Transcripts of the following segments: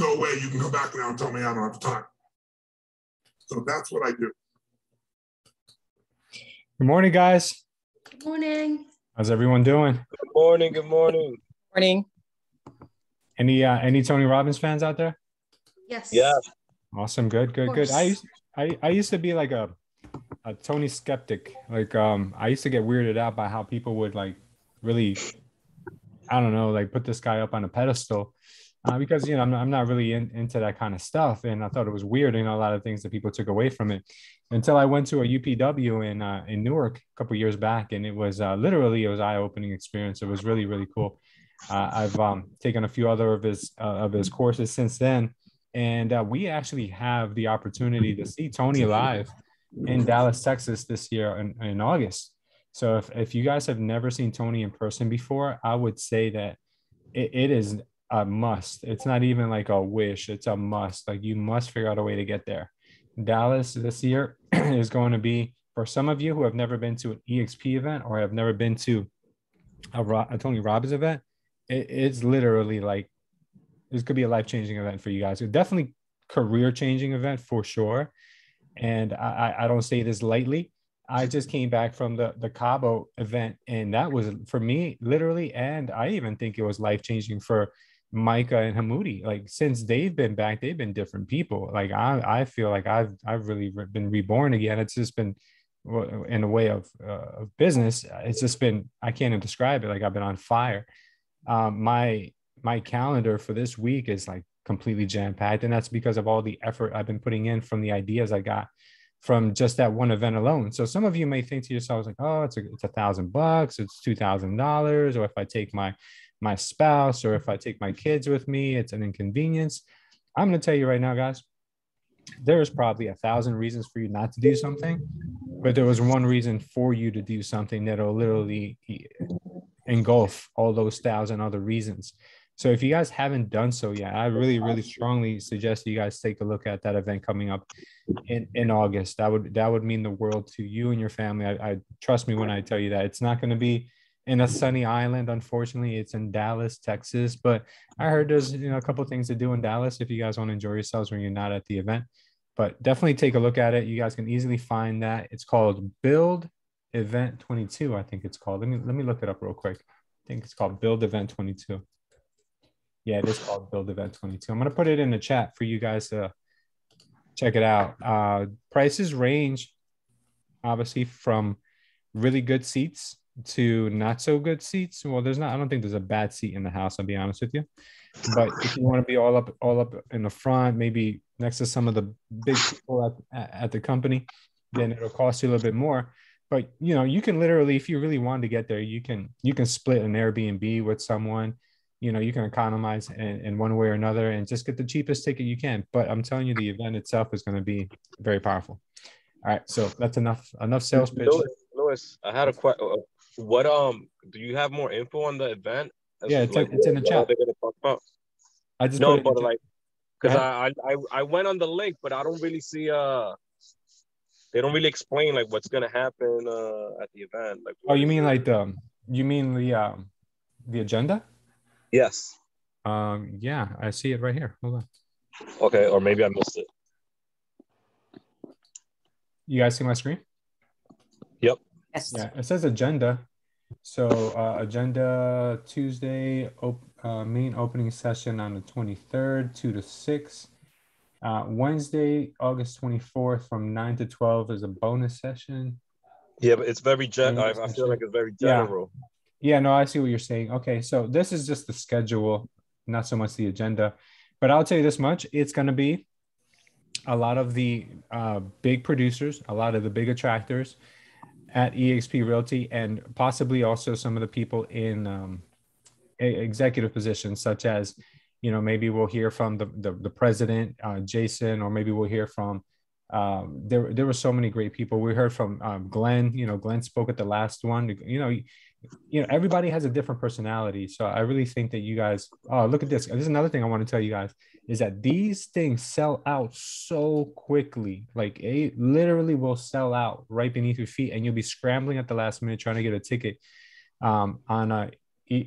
no way you can come back now and tell me I don't have time. So that's what I do. Good morning, guys. Good morning. How's everyone doing? Good morning. Good morning. Morning. Any uh, any Tony Robbins fans out there? Yes. Yeah. Awesome. Good. Good. Good. I used I, I used to be like a a Tony skeptic. Like um, I used to get weirded out by how people would like really, I don't know, like put this guy up on a pedestal. Uh, because you know I'm, I'm not really in, into that kind of stuff, and I thought it was weird. You know, a lot of things that people took away from it until I went to a UPW in uh, in Newark a couple years back, and it was uh, literally it was eye opening experience. It was really really cool. Uh, I've um, taken a few other of his uh, of his courses since then, and uh, we actually have the opportunity to see Tony live in Dallas, Texas this year in, in August. So if, if you guys have never seen Tony in person before, I would say that it, it is a must. It's not even like a wish, it's a must. Like you must figure out a way to get there. Dallas this year is going to be for some of you who have never been to an EXP event or have never been to a, a Tony Robbins event. It, it's literally like this could be a life changing event for you guys. It definitely career changing event for sure. And I, I don't say this lightly. I just came back from the the Cabo event, and that was for me literally, and I even think it was life changing for Micah and Hamudi. Like since they've been back, they've been different people. Like I I feel like I've I've really been reborn again. It's just been in a way of uh, of business. It's just been I can't even describe it. Like I've been on fire. Um, my my calendar for this week is like completely jam packed. And that's because of all the effort I've been putting in from the ideas I got from just that one event alone. So some of you may think to yourselves like, oh, it's a, it's a thousand bucks, it's two thousand dollars, or if I take my my spouse or if I take my kids with me, it's an inconvenience. I'm going to tell you right now, guys, there's probably a thousand reasons for you not to do something, but there was one reason for you to do something that'll literally engulf all those thousand other reasons. So if you guys haven't done so yet, I really, really strongly suggest you guys take a look at that event coming up in, in August. That would that would mean the world to you and your family. I, I trust me when I tell you that it's not going to be in a sunny island. Unfortunately, it's in Dallas, Texas. But I heard there's you know a couple things to do in Dallas if you guys want to enjoy yourselves when you're not at the event. But definitely take a look at it. You guys can easily find that. It's called Build Event 22. I think it's called. Let me let me look it up real quick. I think it's called Build Event 22. Yeah, it is called Build Event 22. I'm going to put it in the chat for you guys to check it out. Uh, prices range obviously from really good seats to not so good seats. Well, there's not, I don't think there's a bad seat in the house, I'll be honest with you. But if you want to be all up, all up in the front, maybe next to some of the big people at, at the company, then it'll cost you a little bit more. But you know, you can literally, if you really want to get there, you can you can split an Airbnb with someone you know you can economize in, in one way or another and just get the cheapest ticket you can but i'm telling you the event itself is going to be very powerful all right so that's enough enough sales pitch Louis, Louis i had a question uh, what um do you have more info on the event As yeah it's, like, it's in the chat they're gonna talk about i just no but like because I, I i went on the link but i don't really see uh they don't really explain like what's gonna happen uh at the event like oh you mean like the you mean the um the agenda Yes. Um, yeah, I see it right here. Hold on. Okay, or maybe I missed it. You guys see my screen? Yep. Yes. Yeah, it says agenda. So uh, agenda Tuesday, op- uh, main opening session on the 23rd, 2 to 6. Uh, Wednesday, August 24th from 9 to 12 is a bonus session. Yeah, but it's very general. I, I feel like it's very general. Yeah. Yeah, no, I see what you're saying. Okay, so this is just the schedule, not so much the agenda. But I'll tell you this much it's going to be a lot of the uh, big producers, a lot of the big attractors at EXP Realty, and possibly also some of the people in um, executive positions, such as, you know, maybe we'll hear from the, the, the president, uh, Jason, or maybe we'll hear from um, there there were so many great people. We heard from um, Glenn. You know, Glenn spoke at the last one. You know, you know everybody has a different personality so i really think that you guys oh look at this this is another thing i want to tell you guys is that these things sell out so quickly like it literally will sell out right beneath your feet and you'll be scrambling at the last minute trying to get a ticket um, on a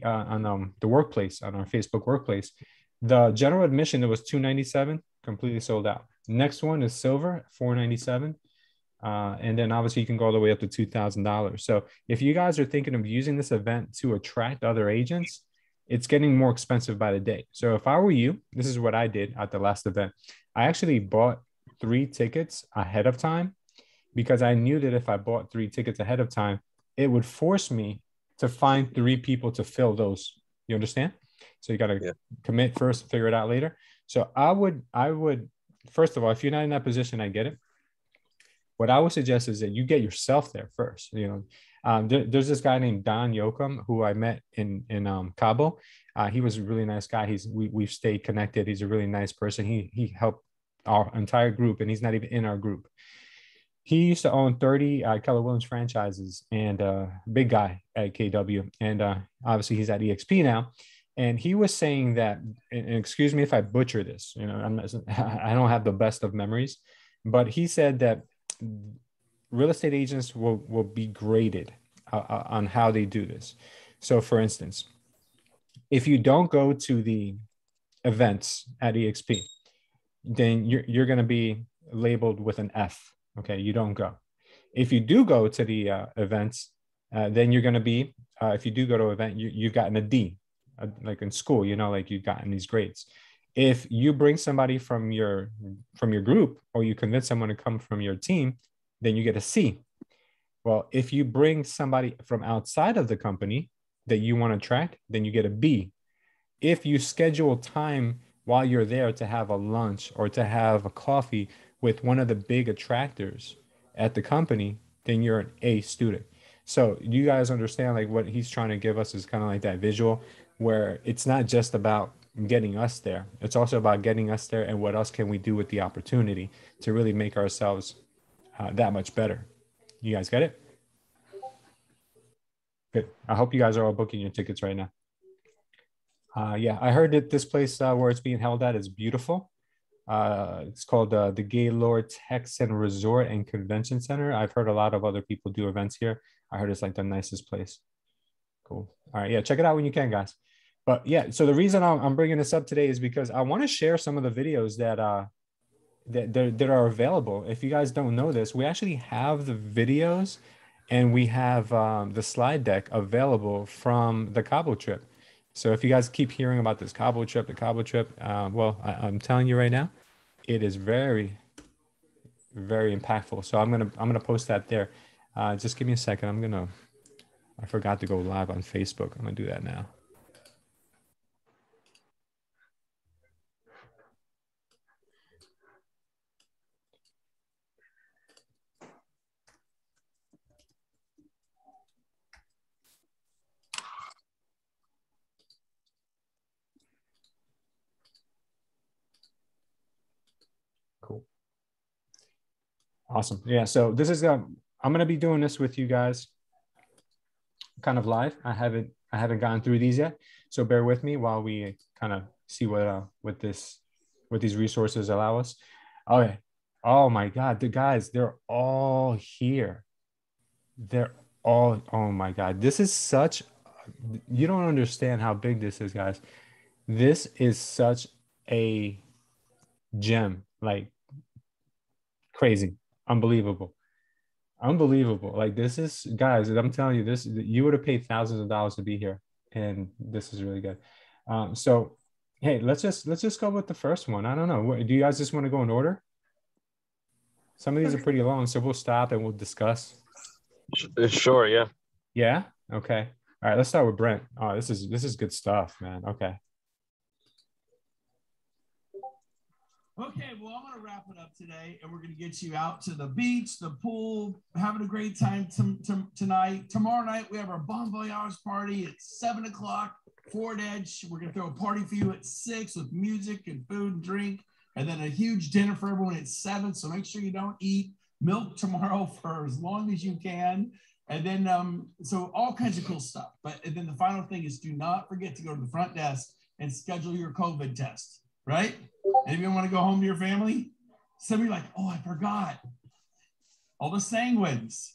uh, on um, the workplace on our facebook workplace The general admission it was 297, completely sold out. Next one is silver, 497. Uh, and then obviously you can go all the way up to $2,000. So if you guys are thinking of using this event to attract other agents, it's getting more expensive by the day. So if I were you, this is what I did at the last event. I actually bought three tickets ahead of time because I knew that if I bought three tickets ahead of time, it would force me to find three people to fill those. You understand? So you got to yeah. commit first, figure it out later. So I would, I would, first of all, if you're not in that position, I get it. What I would suggest is that you get yourself there first. You know, um, there, there's this guy named Don Yoakum who I met in in um, Cabo. Uh, he was a really nice guy. He's we we've stayed connected. He's a really nice person. He he helped our entire group, and he's not even in our group. He used to own 30 uh, Keller Williams franchises and uh, big guy at KW. And uh, obviously he's at EXP now. And he was saying that, and excuse me if I butcher this, you know, I'm I don't have the best of memories, but he said that real estate agents will, will be graded uh, uh, on how they do this. So, for instance, if you don't go to the events at EXP, then you're, you're going to be labeled with an F. Okay, you don't go. If you do go to the uh, events, uh, then you're going to be, uh, if you do go to an event, you, you've gotten a D, uh, like in school, you know, like you've gotten these grades. If you bring somebody from your from your group, or you convince someone to come from your team, then you get a C. Well, if you bring somebody from outside of the company that you want to track then you get a B. If you schedule time while you're there to have a lunch or to have a coffee with one of the big attractors at the company, then you're an A student. So you guys understand like what he's trying to give us is kind of like that visual where it's not just about getting us there. It's also about getting us there and what else can we do with the opportunity to really make ourselves uh, that much better. You guys get it? Good. I hope you guys are all booking your tickets right now. Uh, yeah, I heard that this place uh, where it's being held at is beautiful. Uh, it's called uh, the Gaylord Texan Resort and Convention Center. I've heard a lot of other people do events here. I heard it's like the nicest place. Cool. All right. Yeah. Check it out when you can, guys. But yeah, so the reason I'm bringing this up today is because I want to share some of the videos that uh that, that that are available. If you guys don't know this, we actually have the videos and we have um, the slide deck available from the Cabo trip. So if you guys keep hearing about this Cabo trip, the Cabo trip, uh, well, I, am telling you right now, it is very, very impactful. So I'm gonna I'm gonna post that there. Uh, just give me a second. I'm gonna. I forgot to go live on Facebook. I'm gonna do that now. Awesome. Yeah. So this is uh, I'm gonna be doing this with you guys, kind of live. I haven't I haven't gone through these yet, so bear with me while we kind of see what uh what this what these resources allow us. Okay. Oh my God, the guys, they're all here. They're all. Oh my God, this is such. You don't understand how big this is, guys. This is such a gem, like crazy unbelievable. Unbelievable. Like this is guys i'm telling you this you would have paid thousands of dollars to be here and this is really good. Um, so hey let's just let's just go with the first one. I don't know. Do you guys just want to go in order? Some of these are pretty long so we'll stop and we'll discuss. Sure yeah. Yeah? Okay. All right let's start with brent. Oh this is this is good stuff man. Okay Okay, well, I'm going to wrap it up today, and we're going to get you out to the beach, the pool, having a great time t- t- tonight. Tomorrow night, we have our Bon Voyage party at 7 o'clock, Ford Edge. We're going to throw a party for you at 6 with music and food and drink, and then a huge dinner for everyone at 7. So make sure you don't eat milk tomorrow for as long as you can. And then, um, so all kinds of cool stuff. But then the final thing is do not forget to go to the front desk and schedule your COVID test, right? Anyone want to go home to your family? Some of you like, oh, I forgot. All the sanguines.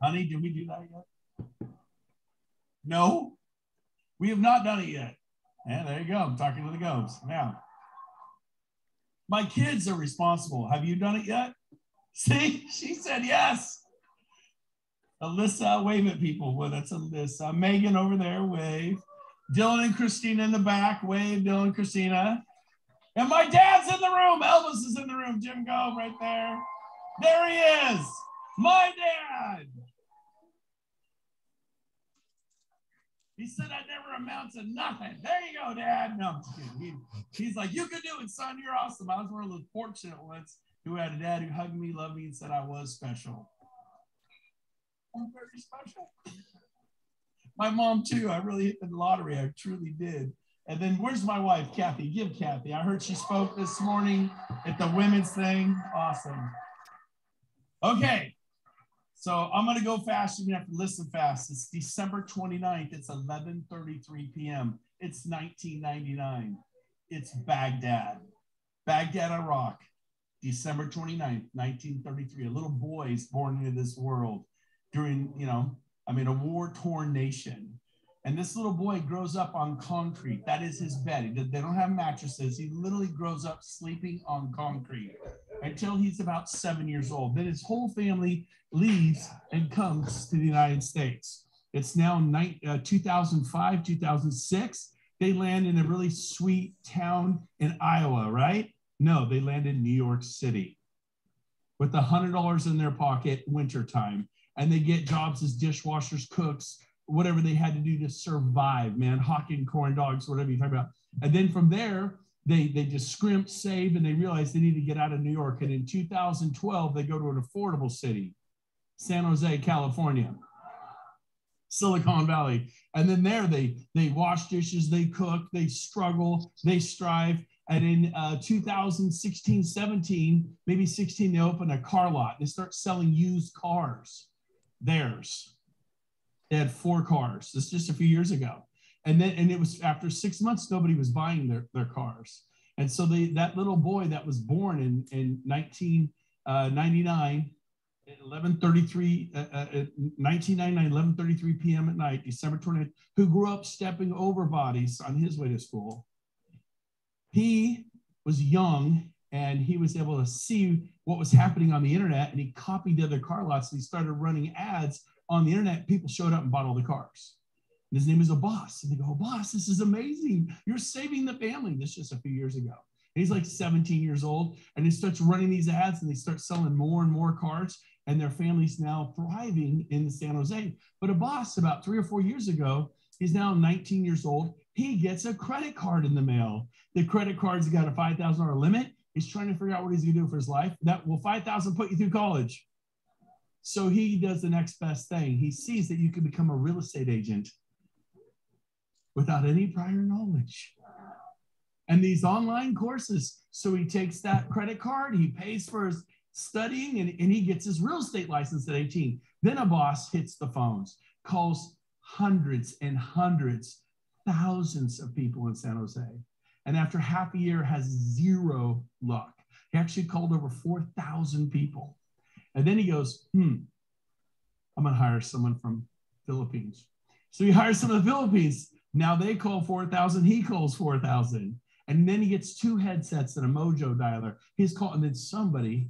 Honey, did we do that yet? No? We have not done it yet. And there you go. I'm talking to the ghosts. Now, my kids are responsible. Have you done it yet? See, she said yes. Alyssa, wave at people. Well, that's Alyssa. Megan over there, wave. Dylan and Christina in the back, wave. Dylan, Christina. And my dad's in the room. Elvis is in the room. Jim Go right there. There he is. My dad. He said I never amount to nothing. There you go, Dad. No. He, he's like, you can do it, son. You're awesome. I was one of those fortunate ones who had a dad who hugged me, loved me, and said I was special. I'm very special. My mom too. I really hit the lottery. I truly did. And then where's my wife, Kathy? Give Kathy. I heard she spoke this morning at the women's thing. Awesome. Okay. So I'm going to go fast. You have to listen fast. It's December 29th. It's 11:33 p.m. It's 1999. It's Baghdad, Baghdad, Iraq. December 29th, 1933. A little boy is born into this world during, you know, I mean, a war-torn nation. And this little boy grows up on concrete. That is his bed. They don't have mattresses. He literally grows up sleeping on concrete until he's about seven years old. Then his whole family leaves and comes to the United States. It's now uh, 2005, 2006. They land in a really sweet town in Iowa, right? No, they land in New York City with a $100 in their pocket, wintertime. And they get jobs as dishwashers, cooks, whatever they had to do to survive, man, hawking corn dogs, whatever you talk about. And then from there, they, they just scrimp, save, and they realize they need to get out of New York. And in 2012, they go to an affordable city, San Jose, California, Silicon Valley. And then there they, they wash dishes, they cook, they struggle, they strive. And in uh, 2016, 17, maybe 16, they open a car lot. They start selling used cars, theirs. They had four cars. This just a few years ago. And then, and it was after six months, nobody was buying their, their cars. And so they, that little boy that was born in, in 1999, 11:33, uh, uh, 1999, uh, 11:33 p.m. at night, December 20th, who grew up stepping over bodies on his way to school. He was young and he was able to see what was happening on the internet, and he copied the other car lots and he started running ads on the internet. People showed up and bought all the cars. And his name is Abbas. And they go, "Boss, this is amazing. You're saving the family. This just a few years ago. And he's like 17 years old. And he starts running these ads and they start selling more and more cars. And their family's now thriving in San Jose. But Abbas about three or four years ago, he's now 19 years old. He gets a credit card in the mail. The credit card's got a $5,000 limit. He's trying to figure out what he's going to do for his life. That will 5,000 put you through college. So he does the next best thing. He sees that you can become a real estate agent without any prior knowledge. And these online courses, so he takes that credit card, he pays for his studying, and, and he gets his real estate license at 18. Then Abbas hits the phones, calls hundreds and hundreds, thousands of people in San Jose. And after half a year, has zero luck. He actually called over 4,000 people. And then he goes, hmm, I'm going to hire someone from Philippines. So he hires some of the Philippines. Now they call 4,000, he calls 4,000. And then he gets two headsets and a mojo dialer. He's called, and then somebody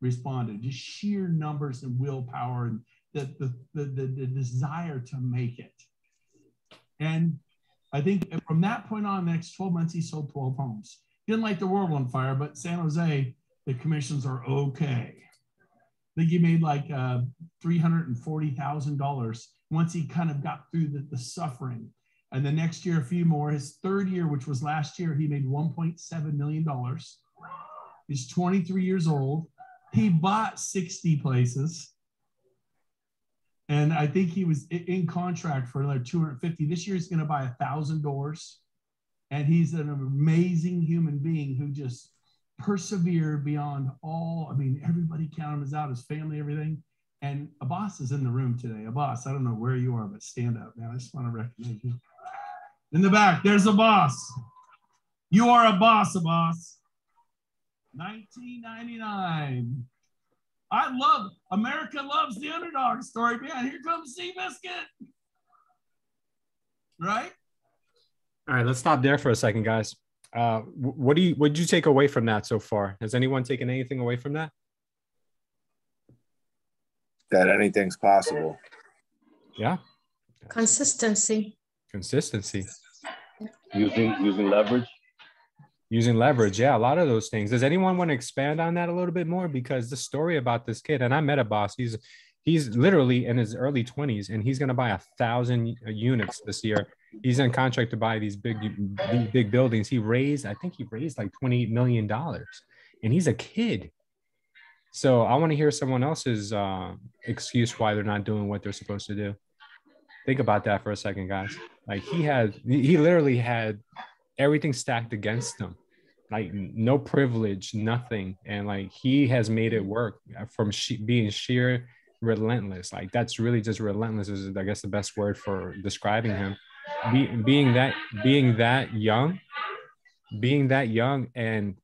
responded, just sheer numbers and willpower and the, the, the, the, the desire to make it. And I think from that point on, the next 12 months, he sold 12 homes. He didn't like the world on fire, but San Jose, the commissions are okay. I think he made like uh, $340,000 once he kind of got through the, the suffering and the next year, a few more. His third year, which was last year, he made $1.7 million. He's 23 years old. He bought 60 places. And I think he was in contract for another 250. This year, he's going to buy a thousand doors. And he's an amazing human being who just persevered beyond all. I mean, everybody counted him as out, his family, everything. And Abbas is in the room today. Abbas, I don't know where you are, but stand up, man. I just want to recognize you. In the back, there's Abbas. You are a boss, a boss. 1999. I love America loves the underdog story, man. Here comes Seabiscuit. Right? All right, let's stop there for a second, guys. Uh, what do you what did you take away from that so far? Has anyone taken anything away from that? That anything's possible. Yeah. Consistency. Consistency. Using using leverage. Using leverage, yeah, a lot of those things. Does anyone want to expand on that a little bit more? Because the story about this kid, and I met Abbas. He's he's literally in his early 20s, and he's going to buy a thousand units this year. He's in contract to buy these big these big buildings. He raised, I think he raised like 28 million dollars, and he's a kid. So I want to hear someone else's uh, excuse why they're not doing what they're supposed to do. Think about that for a second, guys. Like he had, he literally had everything stacked against him, like no privilege, nothing, and like he has made it work from she- being sheer relentless. Like that's really just relentless is I guess the best word for describing him. Be, being that being that young, being that young and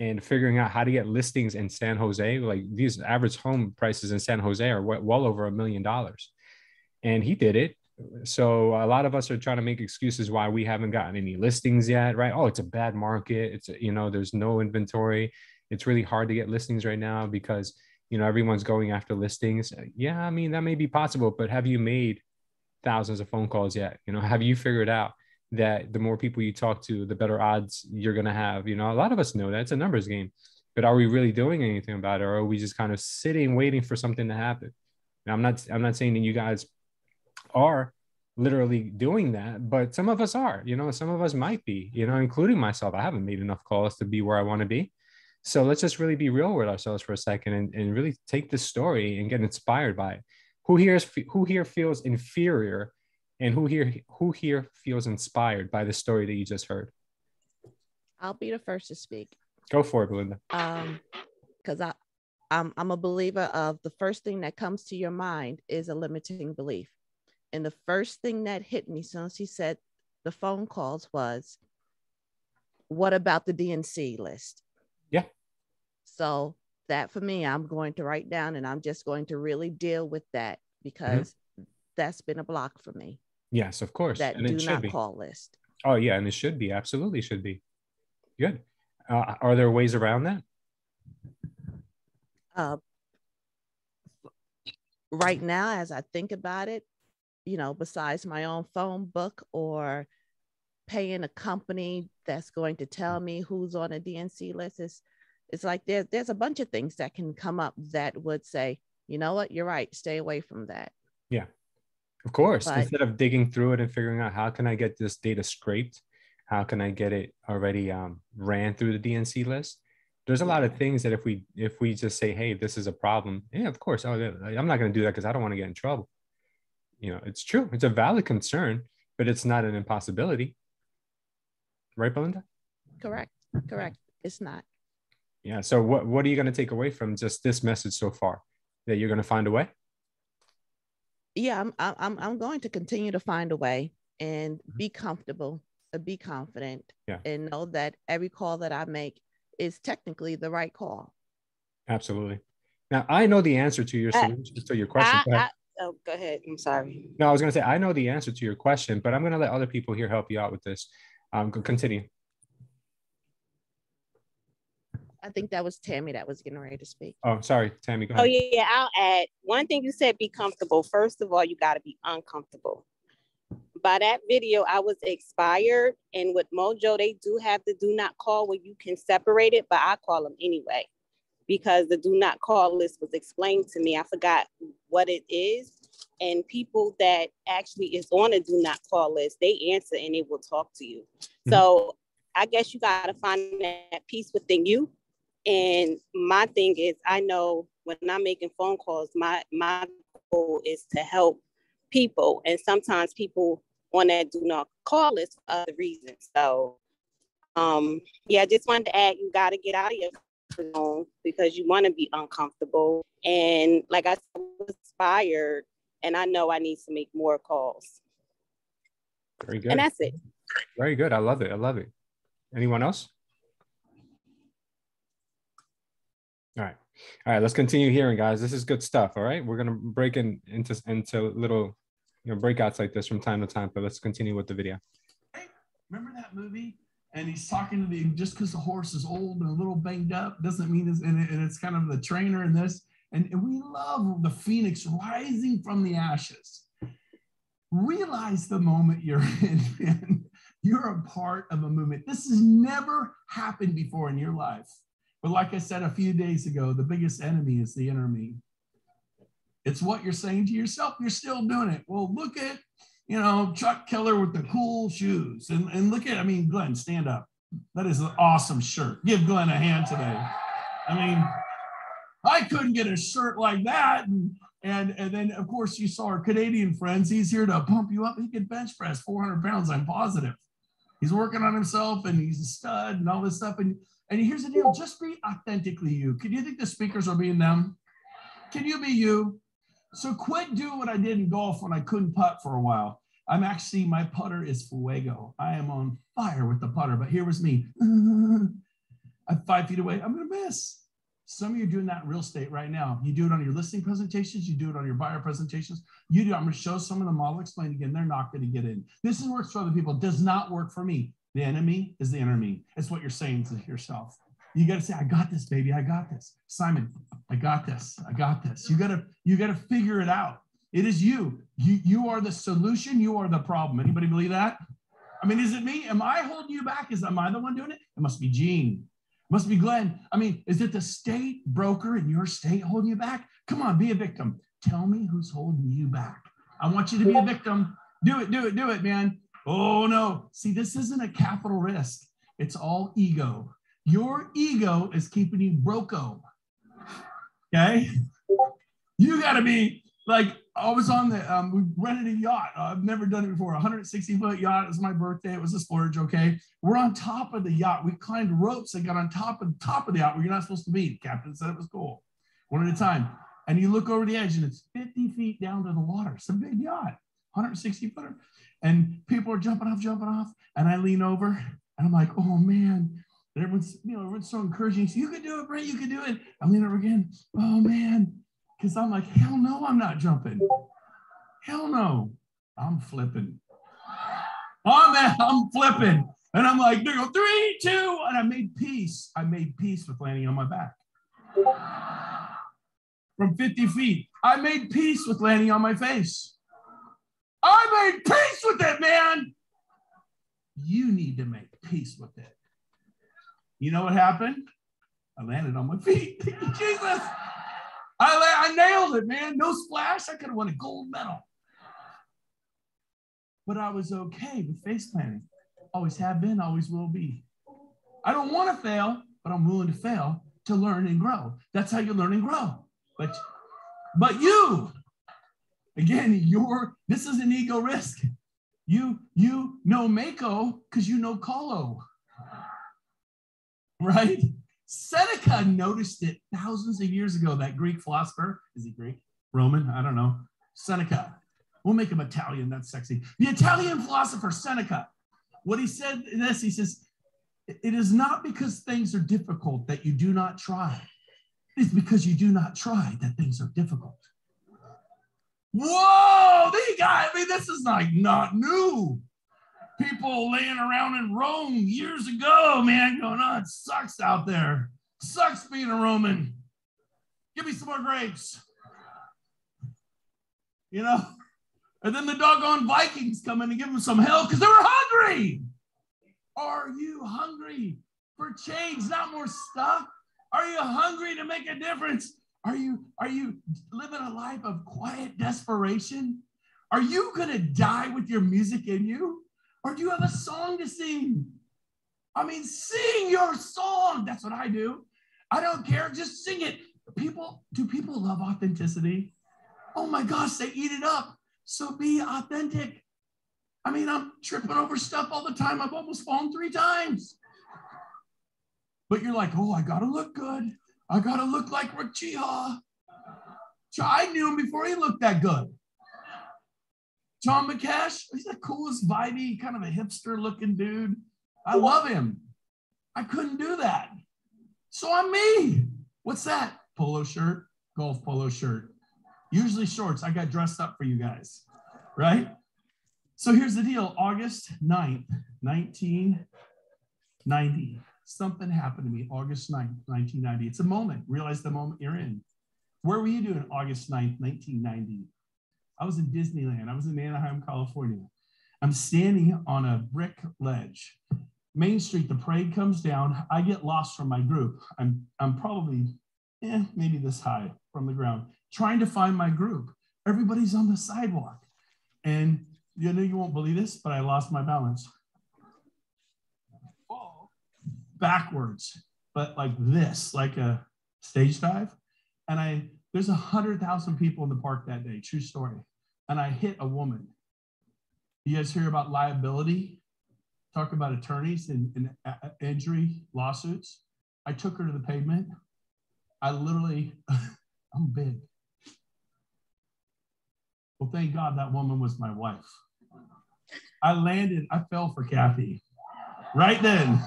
and figuring out how to get listings in San Jose, like these average home prices in San Jose are well over a million dollars and he did it. So a lot of us are trying to make excuses why we haven't gotten any listings yet, right? Oh, it's a bad market. It's you know, there's no inventory. It's really hard to get listings right now because you know everyone's going after listings. Yeah, I mean that may be possible, but have you made thousands of phone calls yet? You know, have you figured out that the more people you talk to, the better odds you're gonna have? You know, a lot of us know that it's a numbers game, but are we really doing anything about it, or are we just kind of sitting waiting for something to happen? Now, I'm not I'm not saying that you guys are literally doing that, but some of us are, you know, some of us might be, you know, including myself. I haven't made enough calls to be where I want to be. So let's just really be real with ourselves for a second and, and really take this story and get inspired by it. Who here is who here feels inferior and who here who here feels inspired by the story that you just heard? I'll be the first to speak. Go for it, Belinda. Um, because I I'm I'm a believer of the first thing that comes to your mind is a limiting belief. And the first thing that hit me since he said the phone calls was, what about the DNC list? Yeah. So that for me, I'm going to write down and I'm just going to really deal with that because mm-hmm. that's been a block for me. Yes, of course. That and do not be. call list. Oh yeah, and it should be absolutely should be. Good. Uh, are there ways around that? Uh, right now, as I think about it, you know, besides my own phone book or paying a company that's going to tell me who's on a DNC list. It's, it's like there, there's a bunch of things that can come up that would say, you know what, you're right, stay away from that. Yeah, of course. But, Instead of digging through it and figuring out how can I get this data scraped, how can I get it already um, ran through the DNC list? There's a lot of things that if we if we just say, hey, this is a problem, yeah, of course. Oh, I'm not going to do that because I don't want to get in trouble you know, it's true. It's a valid concern, but it's not an impossibility. Right, Belinda? Correct. Correct. It's not. Yeah. So what, what are you going to take away from just this message so far? That you're going to find a way? Yeah, I'm I'm I'm going to continue to find a way and mm-hmm. be comfortable, uh, be confident, yeah. and know that every call that I make is technically the right call. Absolutely. Now I know the answer to your uh, to your question. I, Oh, go ahead. I'm sorry. No, I was going to say I know the answer to your question, but I'm going to let other people here help you out with this. Um, continue. I think that was Tammy that was getting ready to speak. Oh, sorry, Tammy. Go oh, ahead. Oh yeah, I'll add one thing. You said be comfortable. First of all, you got to be uncomfortable. By that video, I was expired, and with Mojo, they do have the do not call where you can separate it, but I call them anyway because the do not call list was explained to me. I forgot what it is. And people that actually is on a do not call list, they answer and they will talk to you. Mm-hmm. So I guess you got to find that peace within you. And my thing is, I know when I'm making phone calls, my my goal is to help people, and sometimes people on that do not call list for other reasons. So, um, yeah, I just wanted to add, you got to get out of your zone because you want to be uncomfortable. And like I said, I was inspired and I know I need to make more calls. Very good. And that's it. Very good. I love it. I love it. Anyone else? All right. All right, let's continue hearing, guys. This is good stuff. All right. We're gonna break in into into little you know breakouts like this from time to time, but let's continue with the video. Remember that movie? And he's talking to the just because the horse is old and a little banged up doesn't mean it's and, it, and it's kind of the trainer in this. And, and we love the phoenix rising from the ashes. Realize the moment you're in. You're a part of a movement. This has never happened before in your life. But like I said a few days ago, the biggest enemy is the inner me. It's what you're saying to yourself. You're still doing it. Well, look at, you know, Chuck Keller with the cool shoes. And, and look at, I mean, Glenn, stand up. That is an awesome shirt. Give Glenn a hand today. I mean, I couldn't get a shirt like that. And, and, and then, of course, you saw our Canadian friends. He's here to pump you up. He can bench press 400 pounds. I'm positive. He's working on himself and he's a stud and all this stuff. And, and here's the deal just be authentically you. Can you think the speakers are being them? Can you be you? So quit doing what I did in golf when I couldn't putt for a while. I'm actually, my putter is fuego. I am on fire with the putter, but here was me. I'm five feet away. I'm going to miss. Some of you are doing that in real estate right now. You do it on your listing presentations, you do it on your buyer presentations. You do. I'm going to show some of the model explain again. They're not going to get in. This is works for other people. Does not work for me. The enemy is the enemy. It's what you're saying to yourself. You got to say, I got this, baby. I got this. Simon, I got this. I got this. You got to, you got to figure it out. It is you. You, you are the solution. You are the problem. Anybody believe that? I mean, is it me? Am I holding you back? Is am I the one doing it? It must be Gene. It must be Glenn. I mean, is it the state broker in your state holding you back? Come on, be a victim. Tell me who's holding you back. I want you to be a victim. Do it, do it, do it, man. Oh no. See, this isn't a capital risk. It's all ego. Your ego is keeping you broco. Okay. You got to be like, I was on the, um, we rented a yacht. I've never done it before. 160 foot yacht. It was my birthday. It was a splurge. Okay. We're on top of the yacht. We climbed ropes and got on top of the top of the yacht where you're not supposed to be. The captain said it was cool. One at a time. And you look over the edge and it's 50 feet down to the water. It's a big yacht, 160 footer. And people are jumping off, jumping off. And I lean over and I'm like, oh man, and everyone's, you know, everyone's so encouraging. So you can do it, Brent. You can do it. I lean over again. Oh man, because I'm like, hell no, I'm not jumping. Hell no, I'm flipping. Man, I'm flipping. And I'm like, there go three, two, and I made peace. I made peace with landing on my back. From 50 feet, I made peace with landing on my face. I made peace with it, man. You need to make peace with it. You know what happened? I landed on my feet. Jesus. I, I nailed it, man. No splash. I could have won a gold medal. But I was okay with face planting. Always have been, always will be. I don't want to fail, but I'm willing to fail to learn and grow. That's how you learn and grow. But but you, again, you're this is an ego risk. You you know Mako because you know Colo right? Seneca noticed it thousands of years ago. That Greek philosopher, is he Greek? Roman? I don't know. Seneca. We'll make him Italian. That's sexy. The Italian philosopher Seneca. What he said in this, he says, It is not because things are difficult that you do not try. It's because you do not try that things are difficult. Whoa, the guy, I mean, this is like not new people laying around in Rome years ago, man, going, oh, it sucks out there. Sucks being a Roman. Give me some more grapes. You know? And then the doggone Vikings come in and give them some hell because they were hungry. Are you hungry for change, not more stuff? Are you hungry to make a difference? Are you are you living a life of quiet desperation? Are you going to die with your music in you? Or do you have a song to sing? I mean, sing your song. That's what I do. I don't care. Just sing it. People, do people love authenticity? Oh my gosh, they eat it up. So be authentic. I mean, I'm tripping over stuff all the time. I've almost fallen three times. But you're like, oh, I gotta look good. I gotta look like Rachiha. I knew him before he looked that good. John McCash, he's the coolest, vibey, kind of a hipster looking dude. I love him. I couldn't do that. So I'm me. What's that? Polo shirt, golf polo shirt. Usually shorts. I got dressed up for you guys, right? So here's the deal August 9th, 1990. Something happened to me August 9th, 1990. It's a moment. Realize the moment you're in. Where were you doing August 9th, 1990? I was in Disneyland. I was in Anaheim, California. I'm standing on a brick ledge. Main Street, the parade comes down. I get lost from my group. I'm, I'm probably eh, maybe this high from the ground, trying to find my group. Everybody's on the sidewalk. And you know, you won't believe this, but I lost my balance. Fall Backwards, but like this, like a stage dive. And I, there's a hundred thousand people in the park that day, true story. And I hit a woman. You guys hear about liability? Talk about attorneys and, and uh, injury lawsuits. I took her to the pavement. I literally, I'm big. Well, thank God that woman was my wife. I landed, I fell for Kathy. Right then,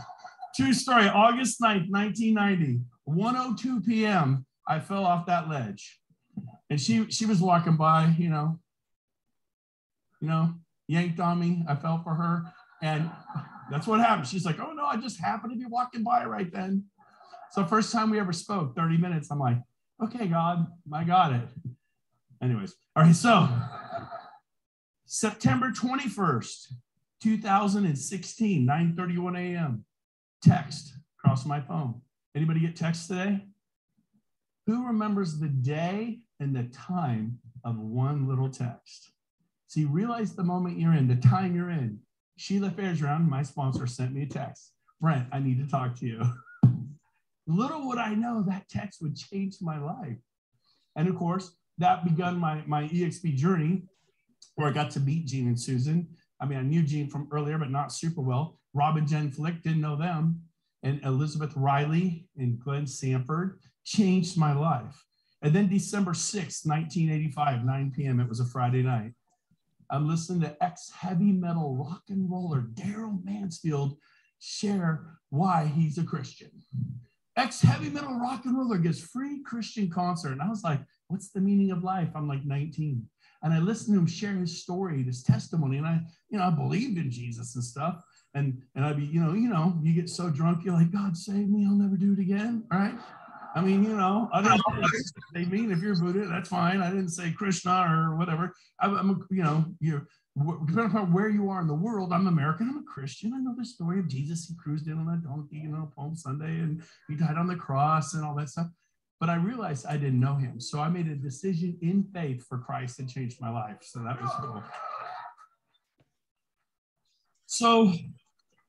true story, August 9th, 1990, 102 p.m., I fell off that ledge. And she she was walking by, you know, you know, yanked on me. I fell for her. And that's what happened. She's like, oh no, I just happened to be walking by right then. So first time we ever spoke, 30 minutes, I'm like, okay, God, I got it. Anyways, all right, so September 21st, 2016, 9:31 a.m. Text across my phone. Anybody get text today? Who remembers the day and the time of one little text? See, realize the moment you're in, the time you're in. Sheila Fairground, my sponsor, sent me a text. Brent, I need to talk to you. little would I know that text would change my life. And of course, that begun my, my EXP journey where I got to meet Gene and Susan. I mean, I knew Gene from earlier, but not super well. Rob and Jen Flick didn't know them. And Elizabeth Riley and Glenn Sanford changed my life. And then December 6, 1985, 9 p.m., it was a Friday night. I'm listening to ex heavy metal rock and roller Darrell Mansfield share why he's a Christian. Ex heavy metal rock and roller gets free Christian concert. And I was like, what's the meaning of life? I'm like 19 and I listened to him share his story, his testimony, and I, you know, I believed in Jesus and stuff. And and I'd be, you know, you know, you get so drunk, you're like, God save me, I'll never do it again. All right. I mean, you know, I don't oh, they mean if you're Buddha, that's fine. I didn't say Krishna or whatever. I'm, I'm you know, you're depending upon where you are in the world, I'm American, I'm a Christian. I know the story of Jesus. He cruised in on a donkey, you know, Palm Sunday, and he died on the cross and all that stuff. But I realized I didn't know him. So I made a decision in faith for Christ and changed my life. So that was cool. So,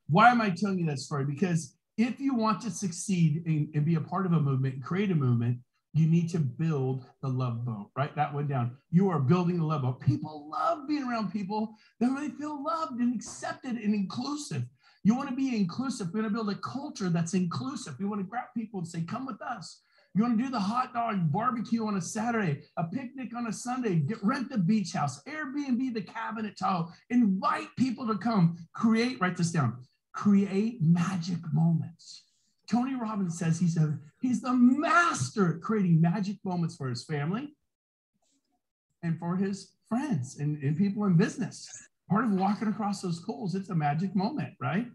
why am I telling you that story? Because if you want to succeed and, and be a part of a movement and create a movement, you need to build the love boat. Write that one down. You are building the love boat. People love being around people that they feel loved and accepted and inclusive. You want to be inclusive. We want to build a culture that's inclusive. We want to grab people and say, come with us. You want to do the hot dog barbecue on a Saturday, a picnic on a Sunday, get, rent the beach house, Airbnb the cabin at Tahoe, invite people to come, create, write this down, create magic moments. Tony Robbins says he's, a, he's the master at creating magic moments for his family and for his friends and, and people in business. Part of walking across those coals, it's a magic moment, right?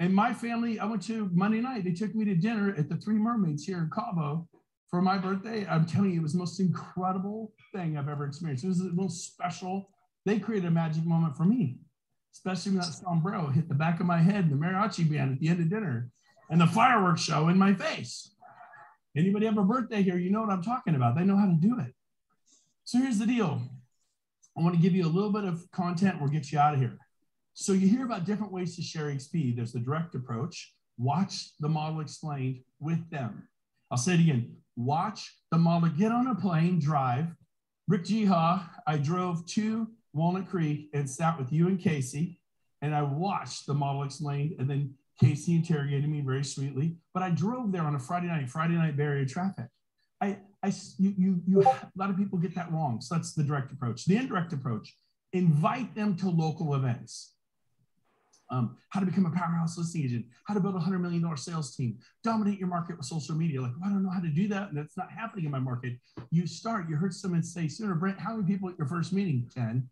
And my family, I went to Monday night. They took me to dinner at the Three Mermaids here in Cabo for my birthday. I'm telling you, it was the most incredible thing I've ever experienced. It was the most special. They created a magic moment for me, especially when that sombrero hit the back of my head and the mariachi band at the end of dinner and the fireworks show in my face. Anybody have a birthday here? You know what I'm talking about. They know how to do it. So here's the deal. I want to give you a little bit of content. We'll get you out of here. So you hear about different ways to share XP. There's the direct approach. Watch the model explained with them. I'll say it again. Watch the model get on a plane, drive. Rick Jiha, I drove to Walnut Creek and sat with you and Casey, and I watched the model explained, and then Casey interrogated me very sweetly. But I drove there on a Friday night, Friday night barrier traffic. I, I, you, you, you, a lot of people get that wrong. So that's the direct approach. The indirect approach, invite them to local events um, how to become a powerhouse listing agent, how to build a $100 million sales team, dominate your market with social media. Like, well, I don't know how to do that. And it's not happening in my market. You start, you heard someone say sooner, Brent, how many people at your first meeting? 10.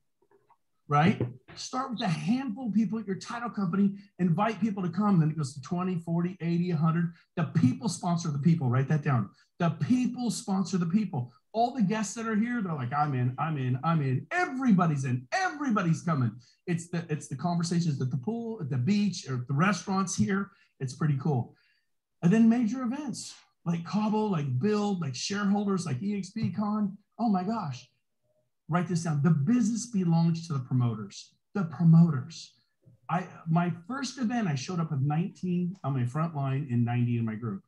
Right? Start with a handful of people at your title company, invite people to come. Then it goes to 20, 40, 80, 100. The people sponsor the people. Write that down. The people sponsor the people. All the guests that are here, they're like, I'm in, I'm in, I'm in. Everybody's in, everybody's coming. It's the it's the conversations at the pool, at the beach, or the restaurants here. It's pretty cool. And then major events like Cabo, like Build, like shareholders, like EXPCon. Oh my gosh. Write this down. The business belongs to the promoters. The promoters. I my first event, I showed up with 19 on my front line and 90 in my group.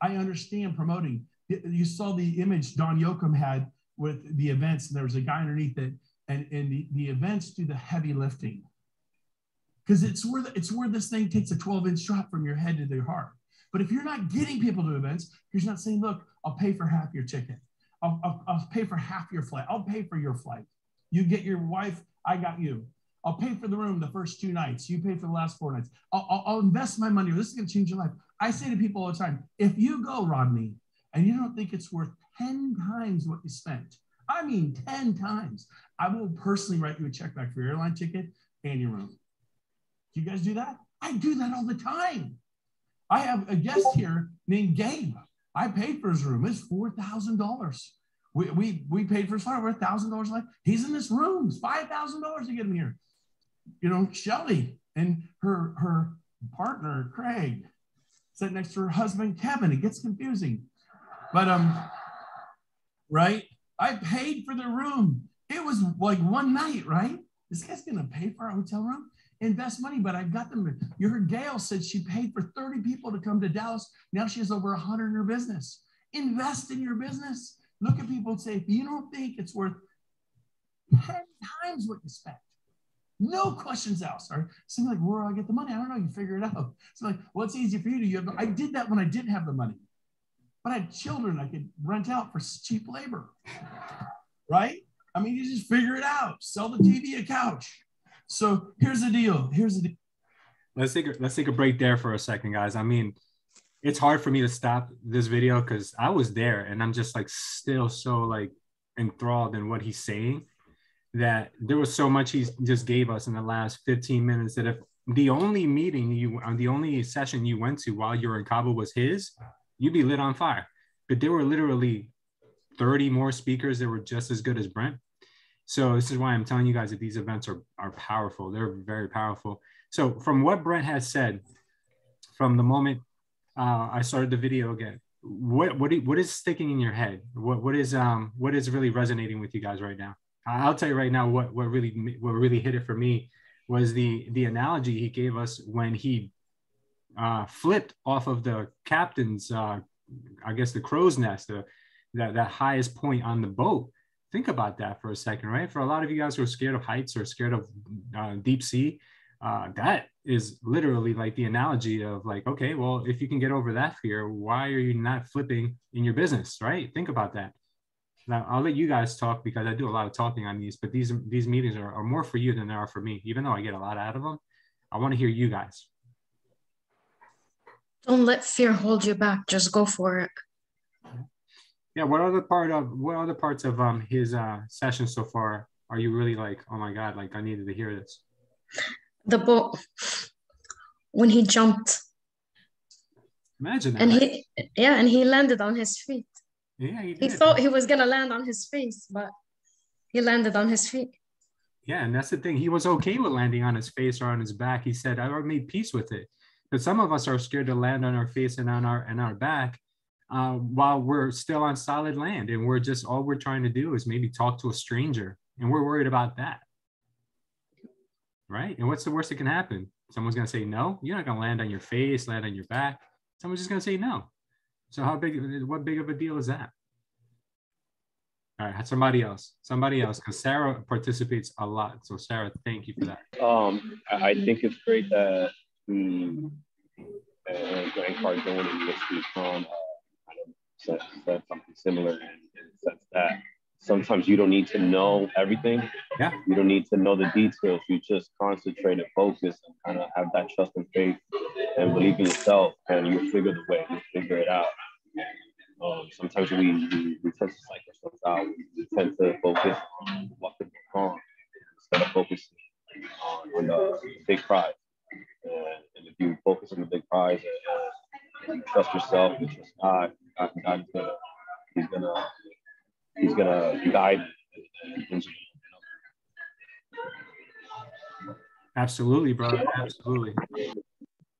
I understand promoting. You saw the image Don Yoakum had with the events, and there was a guy underneath it, and, and the, the events do the heavy lifting. Because it's where the, it's where this thing takes a 12 inch drop from your head to their heart. But if you're not getting people to events, you're not saying, look, I'll pay for half your ticket. I'll, I'll, I'll pay for half your flight. I'll pay for your flight. You get your wife, I got you. I'll pay for the room the first two nights. You pay for the last four nights. I'll, I'll, I'll invest my money. This is going to change your life. I say to people all the time if you go, Rodney, and you don't think it's worth 10 times what you spent, I mean 10 times, I will personally write you a check back for your airline ticket and your room. Do you guys do that? I do that all the time. I have a guest here named Gabe. I paid for his room. It's four thousand dollars. We, we we paid for his flight. We're thousand dollars left. He's in this room. It's five thousand dollars to get him here. You know, Shelly and her her partner Craig sitting next to her husband Kevin. It gets confusing, but um, right? I paid for the room. It was like one night, right? This guy's gonna pay for a hotel room invest money, but I've got them. You heard Gail said she paid for 30 people to come to Dallas. Now she has over 100 in her business. Invest in your business. Look at people and say, if you don't think it's worth 10 times what you spent, no questions asked. Or something like, where do I get the money? I don't know. You figure it out. It's like, well, it's easy for you to. You have, I did that when I didn't have the money, but I had children I could rent out for cheap labor, right? I mean, you just figure it out. Sell the TV a couch so here's the deal. Here's the deal. Let's take a, let's take a break there for a second, guys. I mean, it's hard for me to stop this video because I was there and I'm just like still so like enthralled in what he's saying that there was so much he just gave us in the last 15 minutes that if the only meeting you uh, the only session you went to while you were in Cabo was his, you'd be lit on fire. But there were literally 30 more speakers that were just as good as Brent. So this is why I'm telling you guys that these events are, are powerful. They're very powerful. So from what Brent has said, from the moment uh, I started the video again, what what what is sticking in your head? What what is um what is really resonating with you guys right now? I'll tell you right now what what really what really hit it for me was the the analogy he gave us when he uh, flipped off of the captain's uh, I guess the crow's nest, the, that that highest point on the boat, think about that for a second, right? For a lot of you guys who are scared of heights or scared of uh, deep sea, uh, that is literally like the analogy of like, okay, well, if you can get over that fear, why are you not flipping in your business, right? Think about that. Now, I'll let you guys talk because I do a lot of talking on these, but these these meetings are, are more for you than they are for me. Even though I get a lot out of them, I want to hear you guys. Don't let fear hold you back. Just go for it yeah what other part of what other parts of um his uh session so far are you really like oh my god like i needed to hear this? The boat when he jumped. Imagine that, and he yeah and he landed on his feet. Yeah he, he thought he was gonna land on his face but he landed on his feet. Yeah and that's the thing. He was okay with landing on his face or on his back. He said i made peace with it. But some of us are scared to land on our face and on our and our back uh, while we're still on solid land and we're just all we're trying to do is maybe talk to a stranger and we're worried about that. Right? And what's the worst that can happen? Someone's going to say no? You're not going to land on your face land on your back. Someone's just going to say no. So how big what big of a deal is that? All right somebody else somebody else because sarah participates a lot. So sarah thank you for that. Um i think it's great that we uh, Grant Cardone and Mr. Khan said, said something similar in, in the sense that sometimes you don't need to know everything. Yeah. You don't need to know the details. You just concentrate and focus and kind of have that trust and faith and believe in yourself, and you figure the way. You figure it out. Um, sometimes we, we, we tend to psych ourselves out. We, tend to focus on what could go wrong. instead of focusing on, on the big prize. And, and, if you focus on the big prize and, and you trust yourself, you trust God, God, God's gonna, He's gonna, He's gonna guide. Absolutely, brother. Absolutely.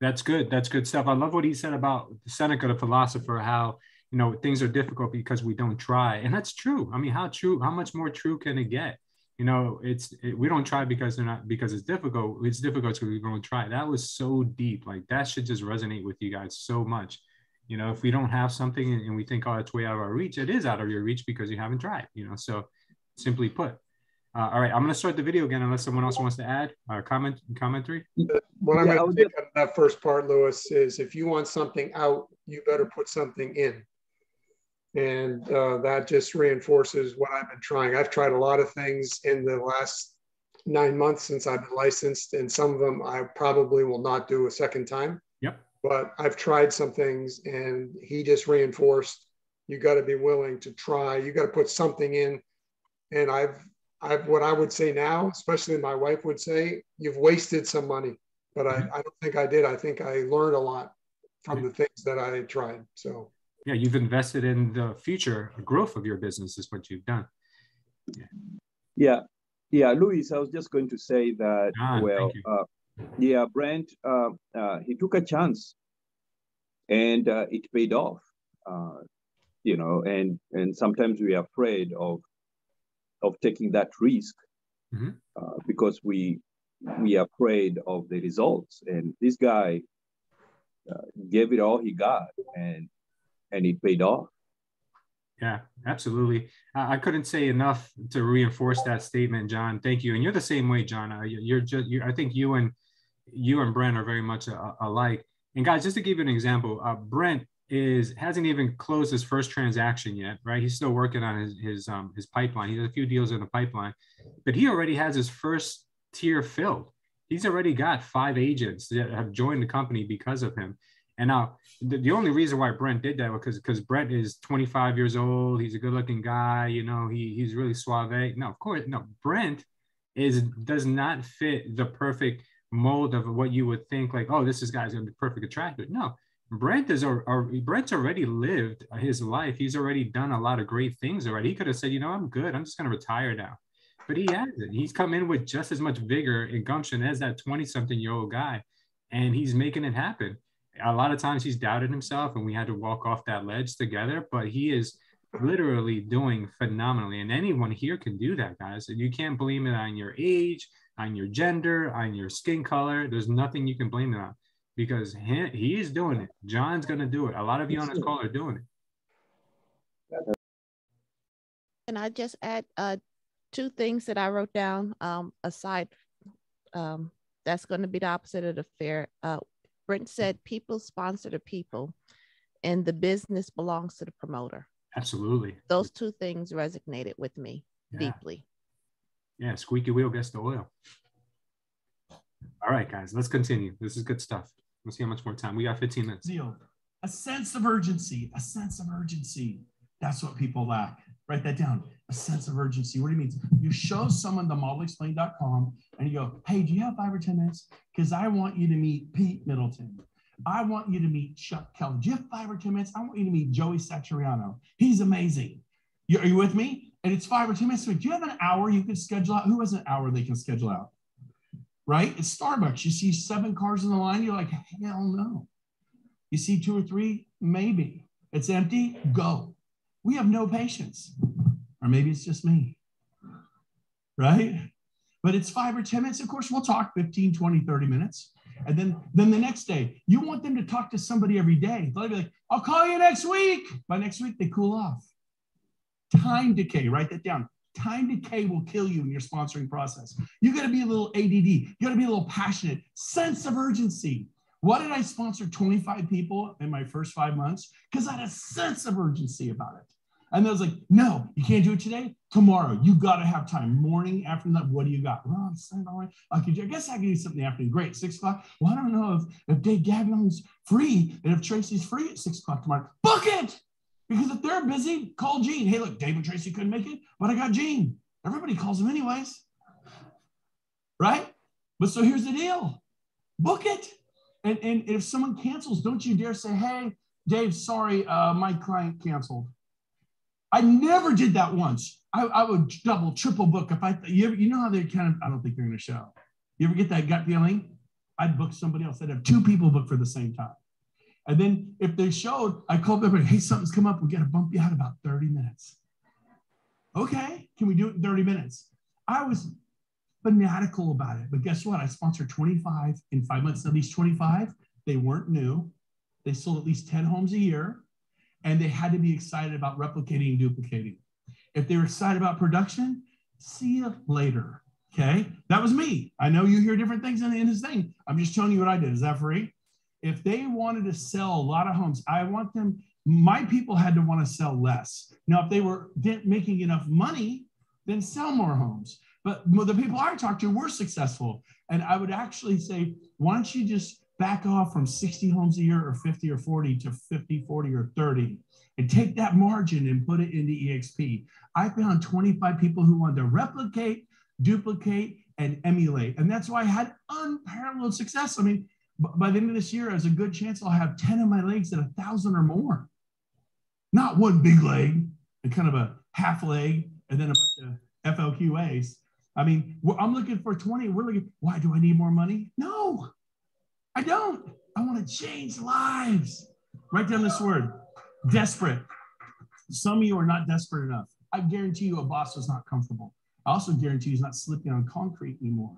That's good. That's good stuff. I love what he said about Seneca, the philosopher, how you know things are difficult because we don't try, and that's true. I mean, how true? How much more true can it get? You know, it's it, we don't try because they're not because it's difficult. It's difficult because we don't try. That was so deep. Like that should just resonate with you guys so much. You know, if we don't have something and we think, oh, it's way out of our reach, it is out of your reach because you haven't tried. You know, so simply put. Uh, all right, I'm going to start the video again unless someone else wants to add or comment commentary. What I'm yeah, going to take out of that first part, Lewis, is if you want something out, you better put something in. And uh, that just reinforces what I've been trying. I've tried a lot of things in the last nine months since I've been licensed, and some of them I probably will not do a second time. Yep. But I've tried some things, and he just reinforced you got to be willing to try. You got to put something in. And I've I've what I would say now, especially my wife would say, you've wasted some money. But I, mm-hmm. I don't think I did. I think I learned a lot from the things that I tried. So yeah, you've invested in the future growth of your business is what you've done. Yeah. Yeah. Yeah, Luis, I was just going to say that, ah, well, uh, yeah, Brent, uh, uh, he took a chance and uh, it paid off, uh, you know, and, and sometimes we are afraid of of taking that risk mm-hmm. uh, because we we are afraid of the results. And this guy uh, gave it all he got, and and it paid off. Yeah, absolutely. I couldn't say enough to reinforce that statement, John. Thank you. And you're the same way, John. Uh, you're just. you I think you and you and Brent are very much alike. And guys, just to give you an example, uh, Brent is hasn't even closed his first transaction yet, right? He's still working on his his um his pipeline. He has a few deals in the pipeline, but he already has his first tier filled. He's already got five agents that have joined the company because of him. And now the, the only reason why Brent did that was because because Brent is 25 years old. He's a good looking guy. You know, he he's really suave. No, of course, no. Brent is does not fit the perfect mold of what you would think like, oh, this is guy's gonna be perfect attractive. No, Brent is or, Brent's already lived his life. He's already done a lot of great things already. He could have said, you know, I'm good. I'm just to retire now. But he hasn't. He's come in with just as much vigor and gumption as that 20 something year old guy. And he's making it happen. A lot of times he's doubted himself and we had to walk off that ledge together, but he is literally doing phenomenally. And anyone here can do that, guys. And you can't blame it on your age, on your gender, on your skin color. There's nothing you can blame it on because he, he's doing it. John's going to do it. A lot of you on this call are doing it. And I just add uh, two things that I wrote down um, aside. Um, that's going to be the opposite of the fair. Uh, Brent said, people sponsor the people, and the business belongs to the promoter. Absolutely. Those two things resonated with me yeah. deeply. Yeah, squeaky wheel gets the oil. All right, guys, let's continue. This is good stuff. Let's see how much more time. We got 15 minutes. A sense of urgency. A sense of urgency. That's what people lack. Write that down. A sense of urgency. What do you mean? You show someone the modelexplain.com and you go, hey, do you have five or 10 minutes? Because I want you to meet Pete Middleton. I want you to meet Chuck Kelly. Do you have five or 10 minutes? I want you to meet Joey Satriano. He's amazing. You, are you with me? And it's five or 10 minutes. Do you have an hour you can schedule out? Who has an hour they can schedule out? right? It's Starbucks. You see seven cars in the line, you're like, hell no. You see two or three, maybe. It's empty, go. We have no patience. Or maybe it's just me, right? But it's five or 10 minutes. Of course, we'll talk 15, 20, 30 minutes. And then, then the next day, you want them to talk to somebody every day. They'll be like, I'll call you next week. By next week, they cool off. Time decay, write that down. Time decay will kill you in your sponsoring process. You got to be a little ADD. You got to be a little passionate. Sense of urgency. Why did I sponsor 25 people in my first five months? Because I had a sense of urgency about it. And I was like, no, you can't do it today. Tomorrow, you got to have time. Morning, afternoon, what do you got? Well, I could, I guess I can do something afternoon. Great, six o'clock. Well, I don't know if, if Dave Gagnon's free and if Tracy's free at six o'clock tomorrow. Book it. Because if they're busy, call Gene. Hey, look, David Tracy couldn't make it, but I got Gene. Everybody calls him anyways. right? But so here's the deal book it. And, and if someone cancels, don't you dare say, hey, Dave, sorry, uh, my client canceled. I never did that once. I, I would double, triple book if I, you, ever, you know how they kind of, I don't think they're going to show. You ever get that gut feeling? I'd book somebody else. I'd have two people book for the same time. And then if they showed, I called them, and hey, something's come up. We got to bump you out about 30 minutes. Okay, can we do it in 30 minutes? I was fanatical about it. But guess what? I sponsored 25 in five months. Of these 25, they weren't new. They sold at least 10 homes a year, and they had to be excited about replicating and duplicating. If they were excited about production, see you later. Okay, that was me. I know you hear different things in, in this thing. I'm just telling you what I did. Is that free? If they wanted to sell a lot of homes, I want them. My people had to want to sell less. Now, if they were making enough money, then sell more homes. But the people I talked to were successful. And I would actually say, why don't you just back off from 60 homes a year or 50 or 40 to 50, 40 or 30 and take that margin and put it into EXP. I found 25 people who wanted to replicate, duplicate, and emulate. And that's why I had unparalleled success. I mean, by the end of this year, there's a good chance I'll have 10 of my legs at a thousand or more. Not one big leg and kind of a half leg and then a bunch of FLQAs. I mean, I'm looking for 20. We're looking, why do I need more money? No, I don't. I want to change lives. Write down this word desperate. Some of you are not desperate enough. I guarantee you a boss is not comfortable. I also guarantee he's not slipping on concrete anymore.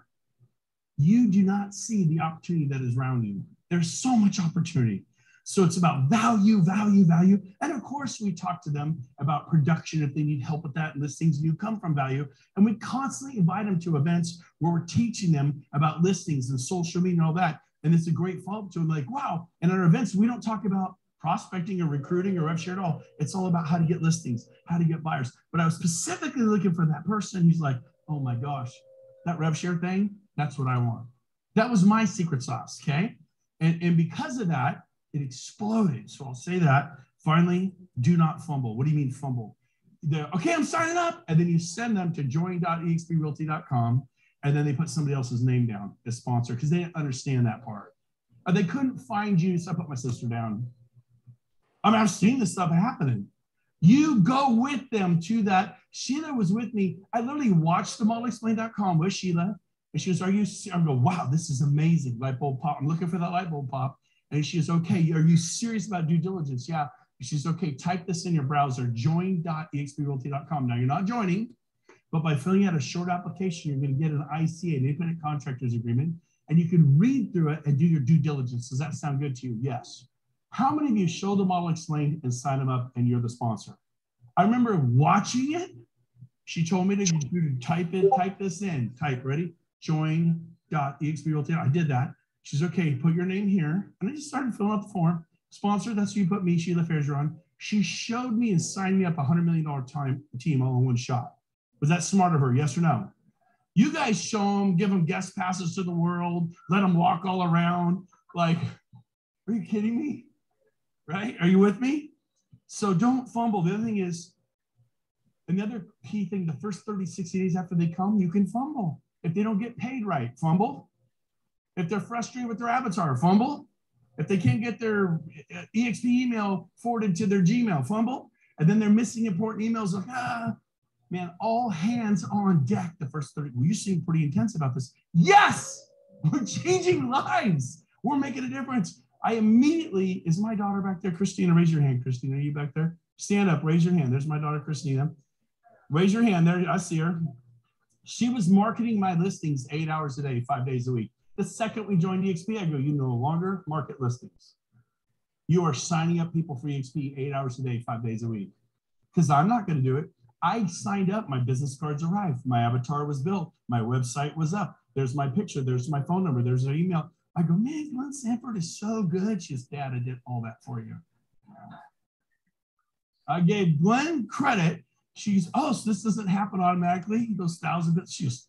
You do not see the opportunity that is around you. There's so much opportunity. So it's about value, value, value. And of course, we talk to them about production if they need help with that. Listings do come from value. And we constantly invite them to events where we're teaching them about listings and social media and all that. And it's a great follow up to them like, wow. And at our events, we don't talk about prospecting or recruiting or rev share at all. It's all about how to get listings, how to get buyers. But I was specifically looking for that person who's like, oh my gosh, that rev share thing, that's what I want. That was my secret sauce. Okay. And, and because of that, it exploded. So I'll say that. Finally, do not fumble. What do you mean fumble? The, okay, I'm signing up. And then you send them to join.exprealty.com and then they put somebody else's name down as sponsor because they didn't understand that part. Or they couldn't find you. So I put my sister down. I mean, I've seen this stuff happening. You go with them to that. Sheila was with me. I literally watched the modelexplain.com with Sheila. And she was, Are you? I'm going, Wow, this is amazing. Light bulb pop. I'm looking for that light bulb pop. And she says, okay, are you serious about due diligence? Yeah. She says, okay, type this in your browser, join.exprealty.com. Now you're not joining, but by filling out a short application, you're going to get an ICA, an independent contractors agreement, and you can read through it and do your due diligence. Does that sound good to you? Yes. How many of you show the model explained and sign them up and you're the sponsor? I remember watching it. She told me to, to type it, type this in, type ready, join.exprealty. I did that. She's okay, put your name here. And I just started filling out the form. Sponsor, that's who you put me, Sheila Fairgeron. She showed me and signed me up a $100 million time team all in one shot. Was that smart of her? Yes or no? You guys show them, give them guest passes to the world, let them walk all around. Like, are you kidding me? Right? Are you with me? So don't fumble. The other thing is, another key thing the first 30, 60 days after they come, you can fumble. If they don't get paid right, fumble. If they're frustrated with their avatar, fumble. If they can't get their uh, EXP email forwarded to their Gmail, fumble. And then they're missing important emails like, ah, man, all hands on deck the first 30. Well, you seem pretty intense about this. Yes, we're changing lives. We're making a difference. I immediately, is my daughter back there? Christina, raise your hand. Christina, are you back there? Stand up, raise your hand. There's my daughter, Christina. Raise your hand there. I see her. She was marketing my listings eight hours a day, five days a week. The second we joined EXP, I go, you no longer market listings. You are signing up people for EXP eight hours a day, five days a week. Because I'm not going to do it. I signed up, my business cards arrived, my avatar was built, my website was up. There's my picture, there's my phone number, there's an email. I go, man, Glenn Sanford is so good. She's dad, I did all that for you. I gave Glenn credit. She's, oh, so this doesn't happen automatically. Those thousand bits. She was,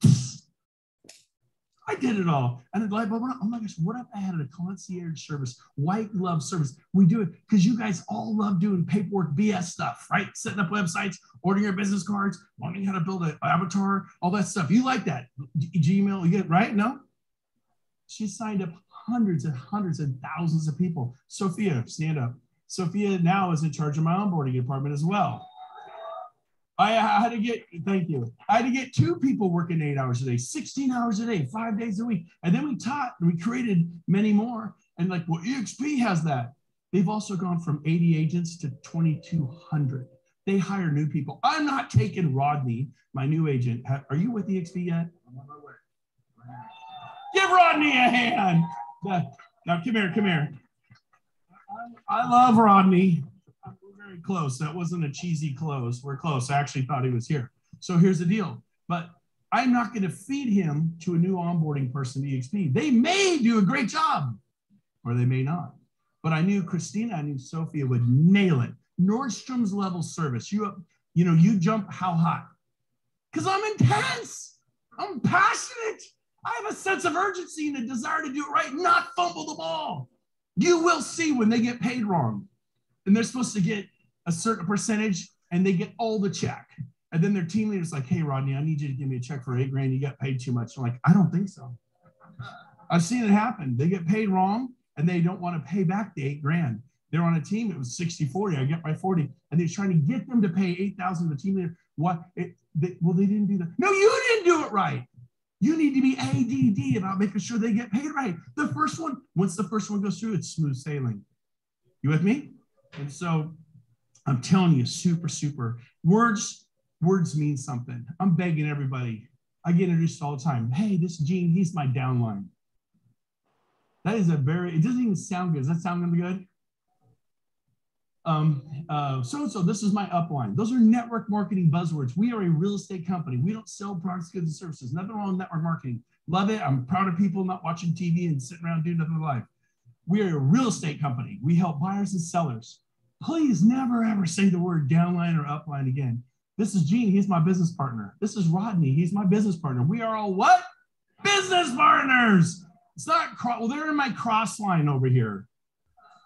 I did it all. And the light bulb went like, oh my gosh, what if I had a concierge service, white glove service? We do it because you guys all love doing paperwork BS stuff, right? Setting up websites, ordering your business cards, learning how to build an avatar, all that stuff. You like that. Gmail, you get right? No? She signed up hundreds and hundreds and thousands of people. Sophia, stand up. Sophia now is in charge of my onboarding department as well. I had to get, thank you. I had to get two people working eight hours a day, 16 hours a day, five days a week. And then we taught, and we created many more. And like, well, EXP has that. They've also gone from 80 agents to 2,200. They hire new people. I'm not taking Rodney, my new agent. Are you with EXP yet? I'm on my way. Give Rodney a hand. Now, come here, come here. I love Rodney very close. That wasn't a cheesy close. We're close. I actually thought he was here. So here's the deal. But I'm not going to feed him to a new onboarding person, EXP. They may do a great job, or they may not. But I knew Christina, I knew Sophia would nail it. Nordstrom's level service. You, you know, you jump how high? Because I'm intense. I'm passionate. I have a sense of urgency and a desire to do it right, not fumble the ball. You will see when they get paid wrong. And they're supposed to get a certain percentage and they get all the check. And then their team leader's like, hey, Rodney, I need you to give me a check for eight grand. You got paid too much. I'm like, I don't think so. I've seen it happen. They get paid wrong and they don't want to pay back the eight grand. They're on a team, it was 60 40. I get my 40. And they're trying to get them to pay 8,000 to the team leader. What? It, they, well, they didn't do that. No, you didn't do it right. You need to be ADD about making sure they get paid right. The first one, once the first one goes through, it's smooth sailing. You with me? And so I'm telling you, super, super. Words, words mean something. I'm begging everybody. I get introduced all the time. Hey, this Gene, he's my downline. That is a very, it doesn't even sound good. Does that sound good? Um, uh, so and so, this is my upline. Those are network marketing buzzwords. We are a real estate company. We don't sell products, goods, and services. Nothing wrong with network marketing. Love it. I'm proud of people not watching TV and sitting around doing nothing in life. We are a real estate company. We help buyers and sellers please never ever say the word downline or upline again. This is Gene. He's my business partner. This is Rodney. He's my business partner. We are all what? Business partners. It's not, well, they're in my cross line over here.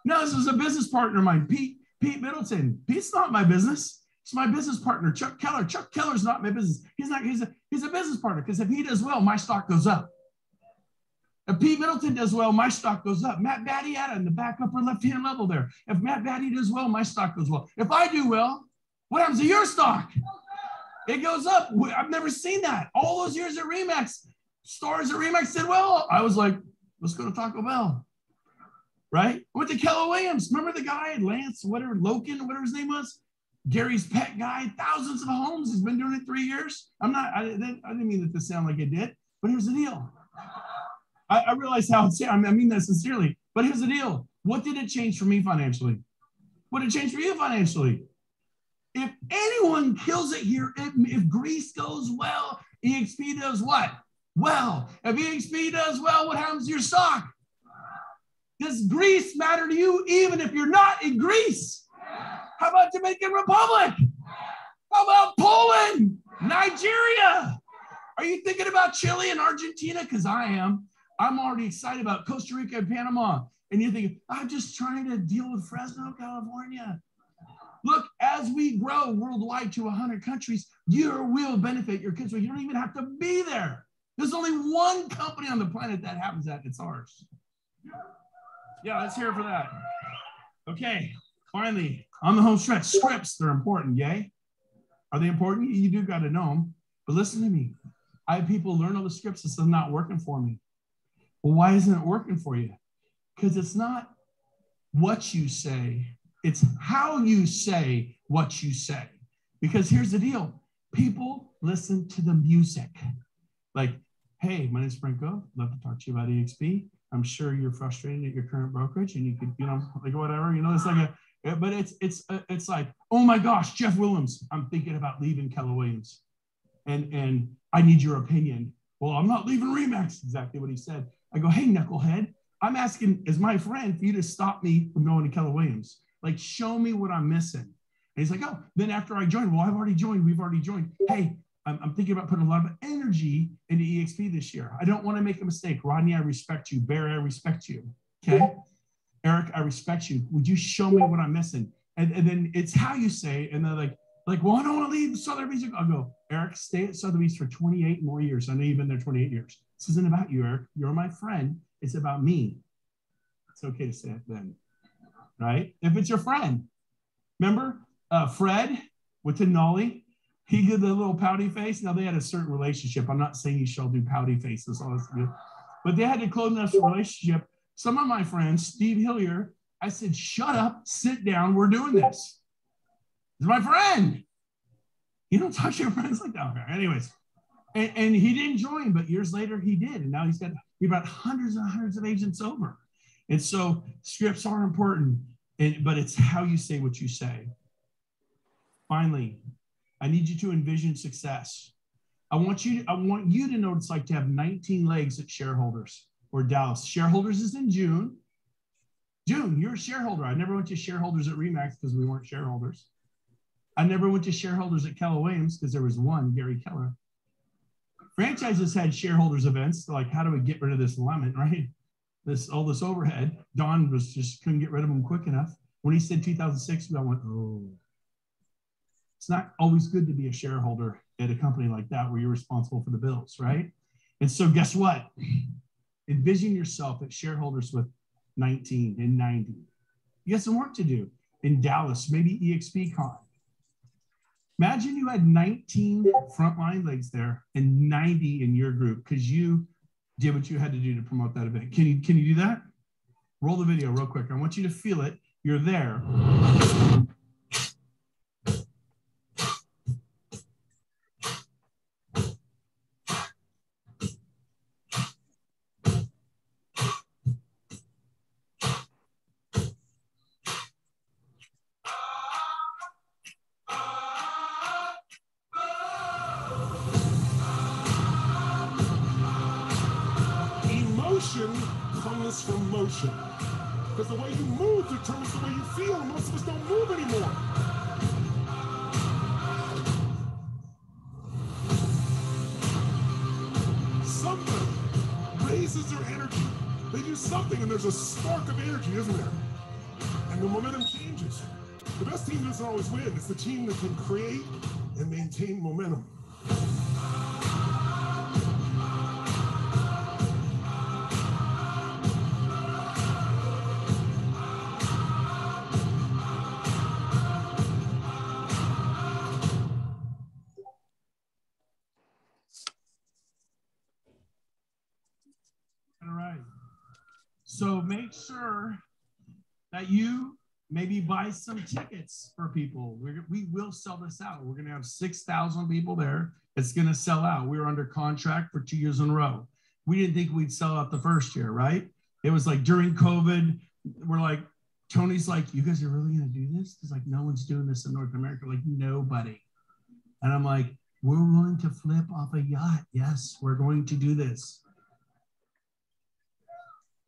No, this is a business partner of mine, Pete, Pete Middleton. Pete's not my business. It's my business partner, Chuck Keller. Chuck Keller's not my business. He's not, he's a, he's a business partner because if he does well, my stock goes up. If Pete Middleton does well, my stock goes up. Matt Battiata in the back upper left hand level there. If Matt Batty does well, my stock goes well. If I do well, what happens to your stock? It goes up. I've never seen that. All those years at Remax, stars at Remax did well. I was like, let's go to Taco Bell. Right? I went to Keller Williams. Remember the guy, Lance, whatever, Loken, whatever his name was? Gary's pet guy, thousands of homes. He's been doing it three years. I'm not, I, I didn't mean that to sound like it did, but here's the deal. I, I realize how it's, I mean that sincerely. But here's the deal. What did it change for me financially? What did it change for you financially? If anyone kills it here, if, if Greece goes well, EXP does what? Well, if EXP does well, what happens to your stock? Does Greece matter to you even if you're not in Greece? How about Dominican Republic? How about Poland? Nigeria? Are you thinking about Chile and Argentina? Because I am. I'm already excited about Costa Rica and Panama. And you're thinking, I'm just trying to deal with Fresno, California. Look, as we grow worldwide to 100 countries, you will benefit your kids. So You don't even have to be there. There's only one company on the planet that happens that, it's ours. Yeah, let's hear it for that. Okay, finally, on the home stretch, scripts, they're important, yay? Are they important? You do got to know them. But listen to me. I have people learn all the scripts, it's not working for me. Well, why isn't it working for you? Because it's not what you say, it's how you say what you say. Because here's the deal people listen to the music. Like, hey, my name's Franco. Love to talk to you about EXP. I'm sure you're frustrated at your current brokerage and you could, you know, like whatever, you know, it's like a, but it's, it's, uh, it's like, oh my gosh, Jeff Williams, I'm thinking about leaving Keller Williams and, and I need your opinion. Well, I'm not leaving Remax, exactly what he said. I go, hey, knucklehead, I'm asking as my friend for you to stop me from going to Keller Williams. Like, show me what I'm missing. And he's like, oh, then after I joined, well, I've already joined. We've already joined. Hey, I'm, I'm thinking about putting a lot of energy into EXP this year. I don't want to make a mistake. Rodney, I respect you. Barry, I respect you. Okay. Eric, I respect you. Would you show me what I'm missing? And, and then it's how you say, and they're like, like, well, I don't want to leave Sotheby's. I'll go, Eric, stay at Sotheby's for 28 more years. I know you've been there 28 years. This isn't about you, Eric. You're my friend. It's about me. It's okay to say it then, right? If it's your friend. Remember uh, Fred with Denali? He did the little pouty face. Now they had a certain relationship. I'm not saying you shall do pouty faces, but they had a close enough relationship. Some of my friends, Steve Hillier, I said, shut up, sit down, we're doing this. He's my friend. You don't touch your friends like that. Anyways, and, and, he didn't join, but years later he did. And now he's got he brought hundreds and hundreds of agents over. And so scripts are important, and, but it's how you say what you say. Finally, I need you to envision success. I want you to, I want you to know it's like to have 19 legs at shareholders or Dallas. Shareholders is in June. June, you're a shareholder. I never went to shareholders at Remax because we weren't shareholders. I never went to shareholders at Keller Williams because there was one, Gary Keller. Franchises had shareholders events like how do we get rid of this lemon, right? This all this overhead. Don was just couldn't get rid of them quick enough. When he said 2006, I went, oh. It's not always good to be a shareholder at a company like that where you're responsible for the bills, right? And so guess what? Envision yourself at shareholders with 19 and 90. You got some work to do in Dallas, maybe EXP Con. Imagine you had 19 frontline legs there and 90 in your group because you did what you had to do to promote that event. Can you can you do that? Roll the video real quick. I want you to feel it. You're there. It's the team that can create and maintain momentum. All right. So make sure that you maybe buy some tickets for people. We're, we will sell this out. We're going to have 6,000 people there. It's going to sell out. We were under contract for two years in a row. We didn't think we'd sell out the first year, right? It was like during COVID, we're like, Tony's like, you guys are really going to do this? It's like, no one's doing this in North America. Like, nobody. And I'm like, we're willing to flip off a yacht. Yes, we're going to do this.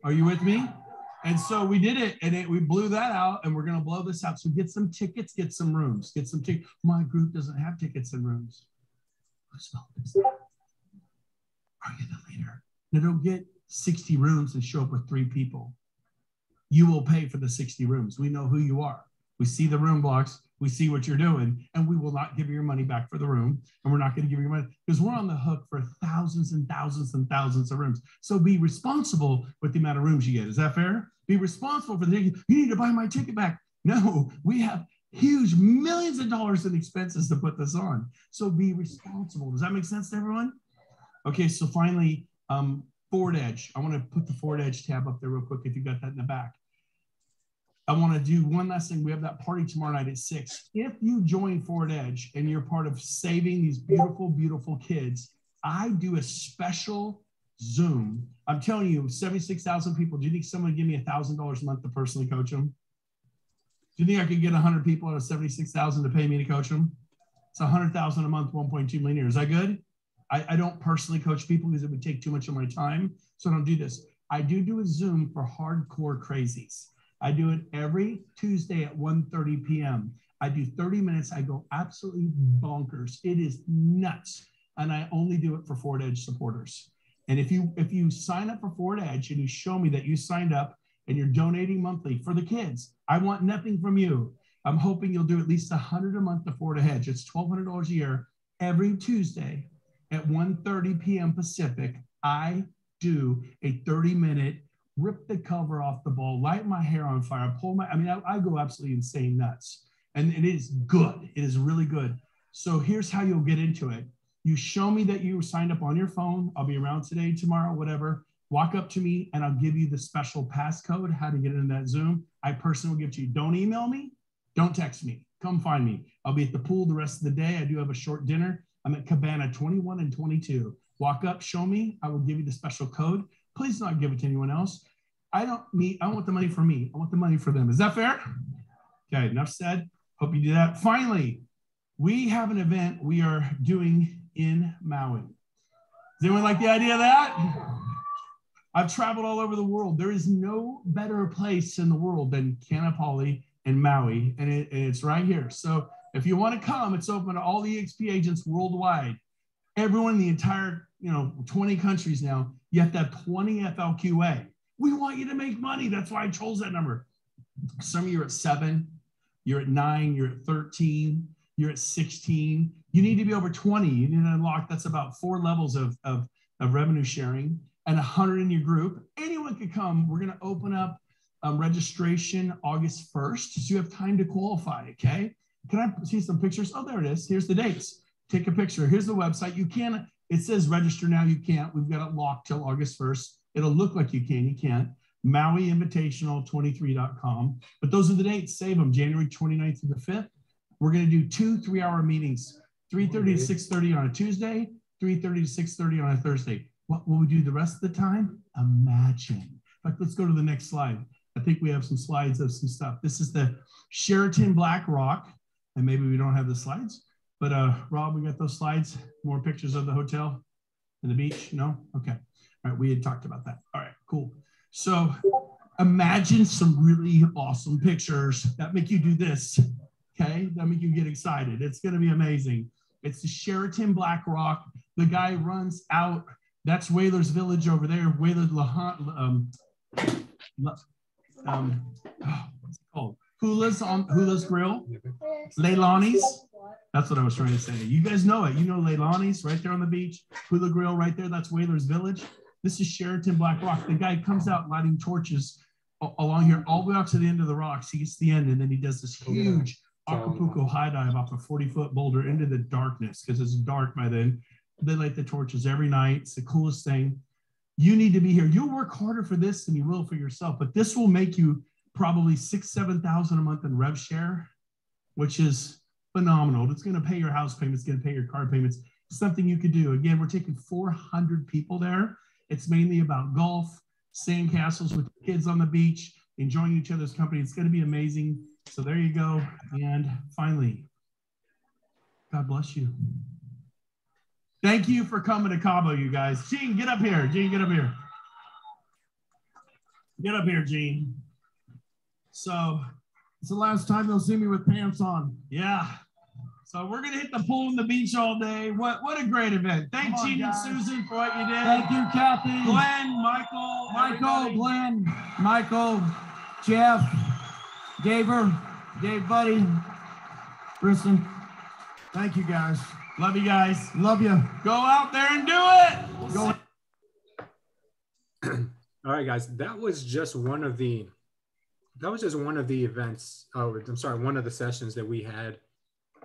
Are you with me? And so we did it and it, we blew that out and we're going to blow this out. So get some tickets, get some rooms, get some tickets. My group doesn't have tickets and rooms. Who's this? Are you the leader? Now don't get 60 rooms and show up with three people. You will pay for the 60 rooms. We know who you are. We see the room blocks. We see what you're doing and we will not give you your money back for the room and we're not going to give you your money because we're on the hook for thousands and thousands and thousands of rooms. So be responsible with the amount of rooms you get. Is that fair? Be responsible for the ticket. you need to buy my ticket back. No we have huge millions of dollars in expenses to put this on. So be responsible. Does that make sense to everyone? Okay so finally um ForwardEdge i want to put the Ford ForwardEdge tab up there real quick if you got that in the back I want to do one last thing. We have that party tomorrow night at six. If you join ForwardEdge and you're part of saving these beautiful, beautiful kids, I do a special Zoom. I'm telling you, 76,000 people. Do you think someone would give me a thousand dollars a month to personally coach them? Do you think I could get 100 people out of 76,000 to pay me to coach them? It's 100,000 a month, 1.2 million. Is that good? I, I don't personally coach people because it would take too much of my time. So I don't do this. I do do a Zoom for hardcore crazies. I do it every Tuesday at 1.30 p.m. I do 30 minutes. I go absolutely bonkers. It is nuts. And I only do it for Ford Edge supporters. And if you if you sign up for Ford Edge and you show me that you signed up and you're donating monthly for the kids, I want nothing from you. I'm hoping you'll do at least 100 a month to Ford Edge. It's $1,200 a year every Tuesday at 1:30 p.m. Pacific. I do a 30 minute rip the cover off the ball, light my hair on fire, pull my, I mean, I, I go absolutely insane nuts. And it is good. It is really good. So here's how you'll get into it. You show me that you signed up on your phone. I'll be around today, tomorrow, whatever. Walk up to me and I'll give you the special passcode, how to get into that Zoom. I personally will give to you. Don't email me. Don't text me. Come find me. I'll be at the pool the rest of the day. I do have a short dinner. I'm at Cabana 21 and 22. Walk up, show me. I will give you the special code. Please not give it to anyone else. I don't need, I want the money for me. I want the money for them. Is that fair? Okay, enough said. Hope you do that. Finally, we have an event we are doing in Maui. Does anyone like the idea of that? I've traveled all over the world. There is no better place in the world than Kaanapali and Maui, and, it, and it's right here. So if you want to come, it's open to all the EXP agents worldwide. Everyone in the entire, you know, 20 countries now. You have to have 20 FLQA. We want you to make money. That's why I chose that number. Some of you are at seven, you're at nine, you're at 13, you're at 16. You need to be over 20. You need to unlock, that's about four levels of, of, of revenue sharing and 100 in your group. Anyone could come. We're going to open up um, registration August 1st. So you have time to qualify. Okay. Can I see some pictures? Oh, there it is. Here's the dates. Take a picture. Here's the website. You can, it says register now. You can't. We've got it locked till August 1st. It'll look like you can, you can't. Maui Invitational 23.com. But those are the dates. Save them January 29th through the 5th. We're going to do two three hour meetings 3.30 to 6.30 on a Tuesday, 3.30 to 6.30 on a Thursday. What will we do the rest of the time? Imagine. In fact, let's go to the next slide. I think we have some slides of some stuff. This is the Sheraton Black Rock. And maybe we don't have the slides, but uh, Rob, we got those slides, more pictures of the hotel and the beach. No? Okay. All right, we had talked about that. All right, cool. So imagine some really awesome pictures that make you do this. Okay, that make you get excited. It's going to be amazing. It's the Sheraton Black Rock. The guy runs out. That's Whalers Village over there. Whaler Lahan, um, um, oh, what's it called? Hula's on Hula's Grill. Leilani's. That's what I was trying to say. You guys know it. You know Leilani's right there on the beach. Hula Grill right there. That's Whalers Village. This is Sheraton Black Rock. The guy comes out lighting torches along here all the way out to the end of the rocks. He gets to the end and then he does this huge Acapulco high dive off a 40 foot boulder into the darkness because it's dark by then. They light the torches every night. It's the coolest thing. You need to be here. You'll work harder for this than you will for yourself, but this will make you probably six, 7,000 a month in rev share, which is phenomenal. It's going to pay your house payments, going to pay your car payments. Something you could do. Again, we're taking 400 people there. It's mainly about golf, sand castles with kids on the beach, enjoying each other's company. It's going to be amazing. So there you go. And finally, God bless you. Thank you for coming to Cabo, you guys. Gene, get up here. Gene, get up here. Get up here, Gene. So it's the last time they'll see me with pants on. Yeah. So we're gonna hit the pool and the beach all day. What what a great event! Thank on, Gene and Susan for what you did. Thank you, Kathy. Glenn, Michael, Michael, everybody. Glenn, Michael, Jeff, Daver, Dave, buddy, Kristen. Thank you, guys. Love you guys. Love you. Go out there and do it. Go. all right, guys. That was just one of the. That was just one of the events. Oh, I'm sorry, one of the sessions that we had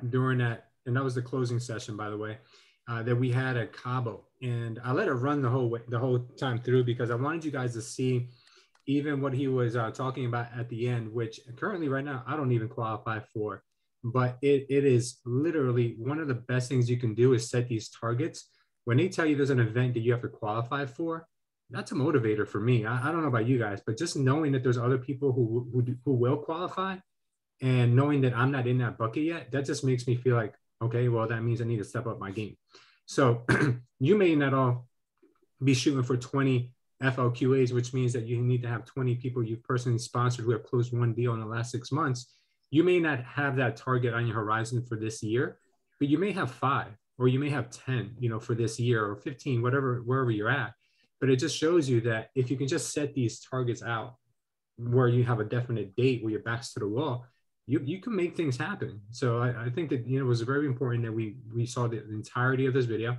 during that, and that was the closing session, by the way, uh, that we had at Cabo. And I let it run the whole way, the whole time through because I wanted you guys to see even what he was uh, talking about at the end, which currently right now I don't even qualify for. But it, it is literally one of the best things you can do is set these targets. When they tell you there's an event that you have to qualify for, that's a motivator for me. I, I don't know about you guys, but just knowing that there's other people who, who, who will qualify and knowing that I'm not in that bucket yet, that just makes me feel like, okay, well, that means I need to step up my game. So you may not all be shooting for 20 FLQAs, which means that you need to have 20 people you've personally sponsored who have closed one deal in the last six months. you may not have that target on your horizon for this year, but you may have five or you may have 10, you know, for this year or 15, whatever, wherever you're at. But it just shows you that if you can just set these targets out where you have a definite date where your back's to the wall, you, you can make things happen. So I, I think that, you know, it was very important that we, we saw the entirety of this video.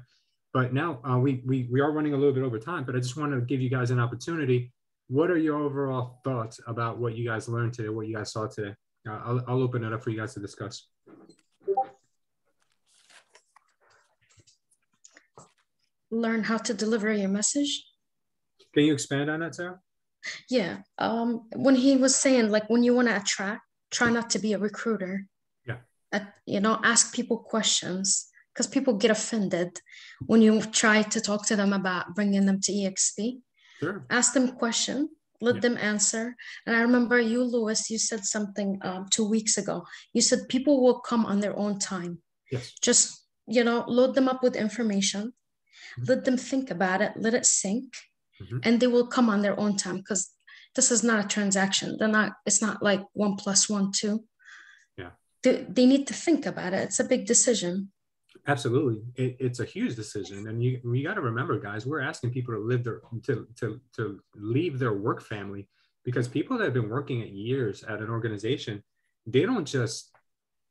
But now uh, we, we, we are running a little bit over time, but I just want to give you guys an opportunity. What are your overall thoughts about what you guys learned today, what you guys saw today? Uh, I'll, I'll open it up for you guys to discuss. Learn how to deliver your message. Can you expand on that, Sarah? Yeah. Um, when he was saying like when you want to attract, try not to be a recruiter. Yeah. At, you know, ask people questions because people get offended when you try to talk to them about bringing them to EXP. Sure. Ask them question, let yeah. them answer. And I remember you, Luis, you said something um, two weeks ago. You said people will come on their own time. Yes. Just, you know, load them up with information, mm-hmm. let them think about it, let it sink, mm-hmm. and they will come on their own time because this is not a transaction. They're not, it's not like one plus one, two. Yeah. They, they need to think about it. It's a big decision. Absolutely, it, it's a huge decision, and you we got to remember, guys, we're asking people to live their to to to leave their work family because people that have been working at years at an organization, they don't just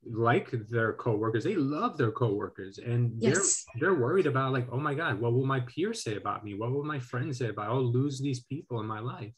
like their coworkers; they love their coworkers, and yes. they're they're worried about like, oh my god, what will my peers say about me? What will my friends say about? I'll lose these people in my life.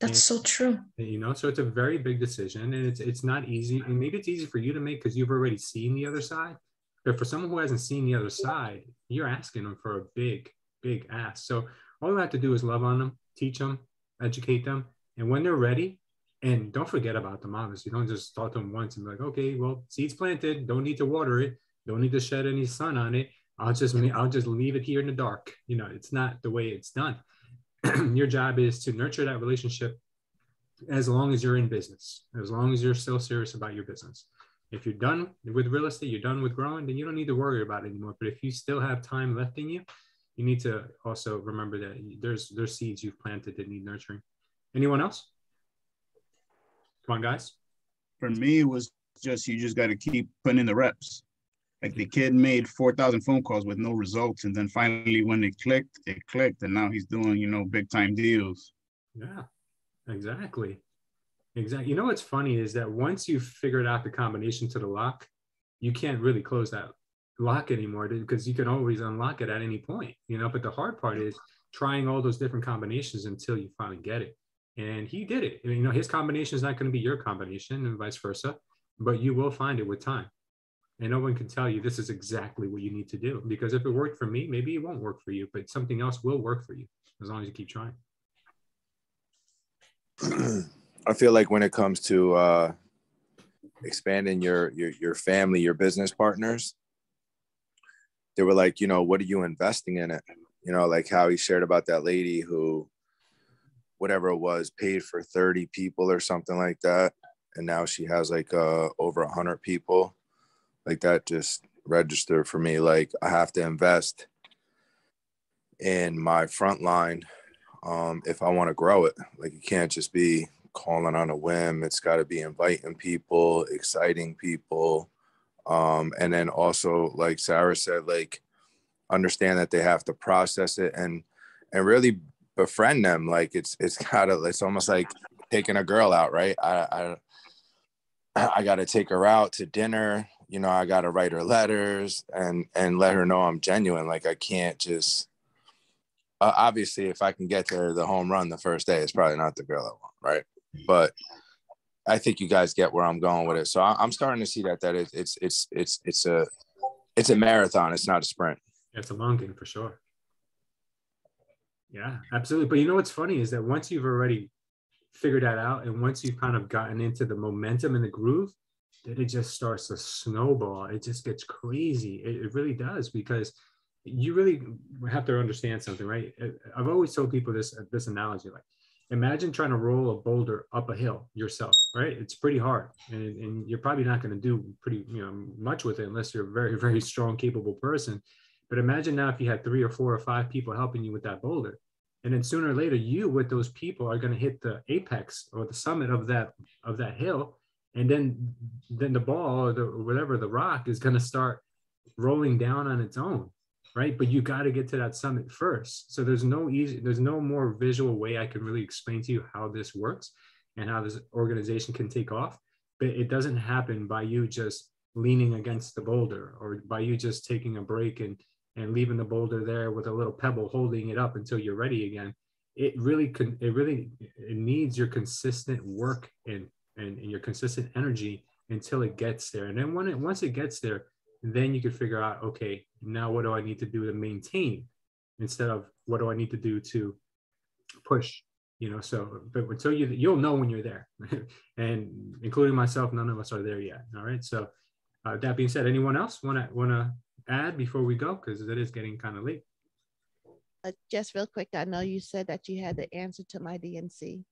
That's and, so true. You know, so it's a very big decision, and it's it's not easy. And maybe it's easy for you to make because you've already seen the other side but for someone who hasn't seen the other side, you're asking them for a big, big ask. So all you have to do is love on them, teach them, educate them. And when they're ready, and don't forget about them, You Don't just talk to them once and be like, okay, well, seeds planted, don't need to water it, don't need to shed any sun on it. I'll just I'll just leave it here in the dark. You know, it's not the way it's done. Your job is to nurture that relationship as long as you're in business, as long as you're still serious about your business. If you're done with real estate, you're done with growing, then you don't need to worry about it anymore. But if you still have time left in you, you need to also remember that there's there's seeds you've planted that need nurturing. Anyone else? Come on, guys. For me, it was just you just got to keep putting in the reps. Like the kid made four thousand phone calls with no results, and then finally, when it clicked, it clicked, and now he's doing you know big time deals. Yeah, exactly. Exactly. You know what's funny is that once you've figured out the combination to the lock, you can't really close that lock anymore because you can always unlock it at any point, you know. But the hard part is trying all those different combinations until you finally get it. And he did it. You know, his combination is not going to be your combination and vice versa, but you will find it with time. And no one can tell you this is exactly what you need to do because if it worked for me, maybe it won't work for you, but something else will work for you as long as you keep trying. I feel like when it comes to uh, expanding your your your family, your business partners, they were like, you know, what are you investing in it? You know, like how he shared about that lady who, whatever it was, paid for thirty people or something like that, and now she has like uh, over a hundred people. Like that just registered for me. Like I have to invest in my front line um, if I want to grow it. Like it can't just be calling on a whim. It's got to be inviting people, exciting people. Um, and then also, like Sarah said, like understand that they have to process it and and really befriend them. Like it's it's gotta it's almost like taking a girl out, right? I I I gotta take her out to dinner. You know, I gotta write her letters and and let her know I'm genuine. Like I can't just uh, obviously if I can get to the home run the first day, it's probably not the girl I want, right? but I think you guys get where I'm going with it. So I'm starting to see that that it's it's it's it's it's a it's a marathon. It's not a sprint. It's a long game for sure. Yeah, absolutely. But you know what's funny is that once you've already figured that out, and once you've kind of gotten into the momentum and the groove, then it just starts to snowball. It just gets crazy. It, it really does because you really have to understand something, right? I've always told people this this analogy, like imagine trying to roll a boulder up a hill yourself right it's pretty hard and, and you're probably not going to do pretty you know much with it unless you're a very very strong capable person but imagine now if you had three or four or five people helping you with that boulder and then sooner or later you with those people are going to hit the apex or the summit of that of that hill. And then then the ball or the, whatever the rock is going to start rolling down on its own right? But you got to get to that summit first. So there's no easy there's no more visual way i can really explain to you how this works and how this organization can take off. But it doesn't happen by you just leaning against the boulder or by you just taking a break and and leaving the boulder there with a little pebble holding it up until you're ready again it really can it really it needs your consistent work and, and and your consistent energy until it gets there. And then when it once it gets there then you can figure out okay now what do i need to do to maintain instead of what do i need to do to push you know? So but until you you'll know when you're there. And including myself none of us are there yet. All right. So uh, that being said anyone else want to want to add before we go because it is getting kind of late. Uh, just real quick i know you said that you had the answer to my dnc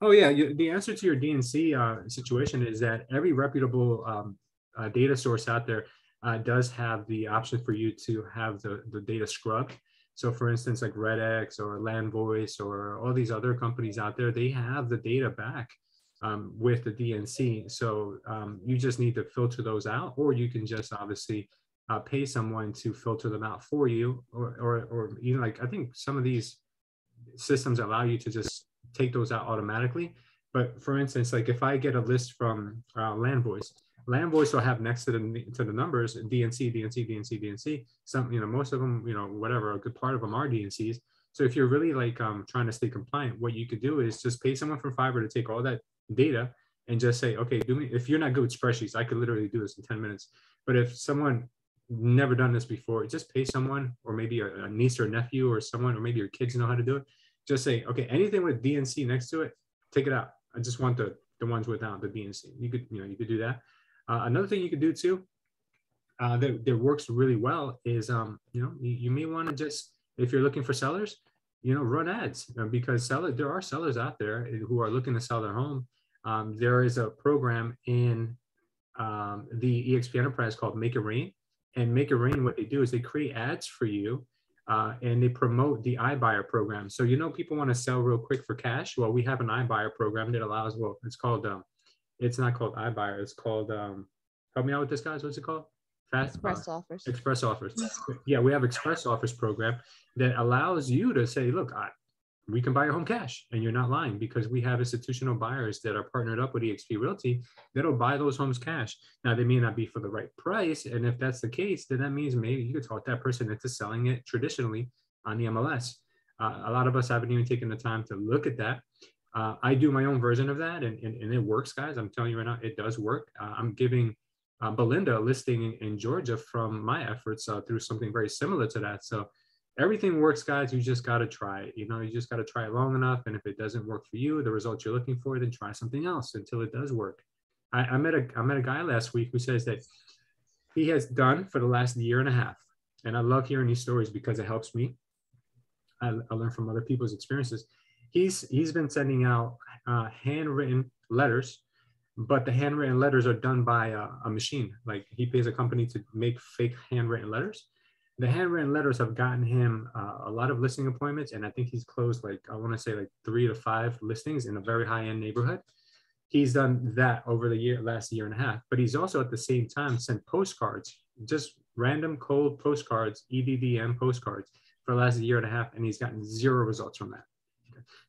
oh yeah you, the answer to your dnc uh, situation is that every reputable um, uh, data source out there uh, does have the option for you to have the, the data scrubbed. So for instance, like RedX or LandVoice or all these other companies out there, they have the data back um, with the DNC. So um, you just need to filter those out, or you can just obviously uh, pay someone to filter them out for you, or, or, or even like, I think some of these systems allow you to just take those out automatically. But for instance, like if I get a list from uh, LandVoice, LandVoice will have next to the to the numbers DNC, DNC, DNC, DNC. Some, you know, most of them, you know, whatever, a good part of them are DNCs. So if you're really like um, trying to stay compliant, what you could do is just pay someone from Fiverr to take all that data and just say, okay, do me. If you're not good with spreadsheets, I could literally do this in 10 minutes. But if someone never done this before, just pay someone, or maybe a, a niece or nephew, or someone, or maybe your kids know how to do it. Just say, okay, anything with DNC next to it, take it out. I just want the the ones without the DNC. You could, you know, you could do that. Uh, another thing you could do too uh, that, that works really well is, um, you know, you, you may want to just, if you're looking for sellers, you know, run ads uh, because seller, there are sellers out there who are looking to sell their home. Um, there is a program in um, the EXP Enterprise called Make It Rain. And Make It Rain, what they do is they create ads for you uh, and they promote the iBuyer program. So, you know, people want to sell real quick for cash. Well, we have an iBuyer program that allows, well, it's called um, it's not called iBuyer. It's called um, help me out with this, guys. What's it called? Fast Express uh, offers. Express offers. Yeah, we have Express offers program that allows you to say, look, I, we can buy your home cash, and you're not lying because we have institutional buyers that are partnered up with EXP Realty that'll buy those homes cash. Now they may not be for the right price, and if that's the case, then that means maybe you could talk that person into selling it traditionally on the MLS. Uh, a lot of us haven't even taken the time to look at that. Uh, I do my own version of that, and, and, and, it works, guys. I'm telling you right now, it does work. Uh, I'm giving uh, Belinda a listing in, in Georgia from my efforts uh, through something very similar to that. So everything works, guys. You just got to try it. You know, you just got to try it long enough. And if it doesn't work for you, the results you're looking for, then try something else until it does work. I, I met a I met a guy last week who says that he has done for the last year and a half, and I love hearing these stories because it helps me. I, I learn from other people's experiences he's he's been sending out uh, handwritten letters, but the handwritten letters are done by a, a machine. Like he pays a company to make fake handwritten letters. The handwritten letters have gotten him uh, a lot of listing appointments, and I think he's closed like I want to say like three to five listings in a very high end neighborhood. He's done that over the year last year and a half, but he's also at the same time sent postcards, just random cold postcards, EDDM postcards for the last year and a half, and he's gotten zero results from that.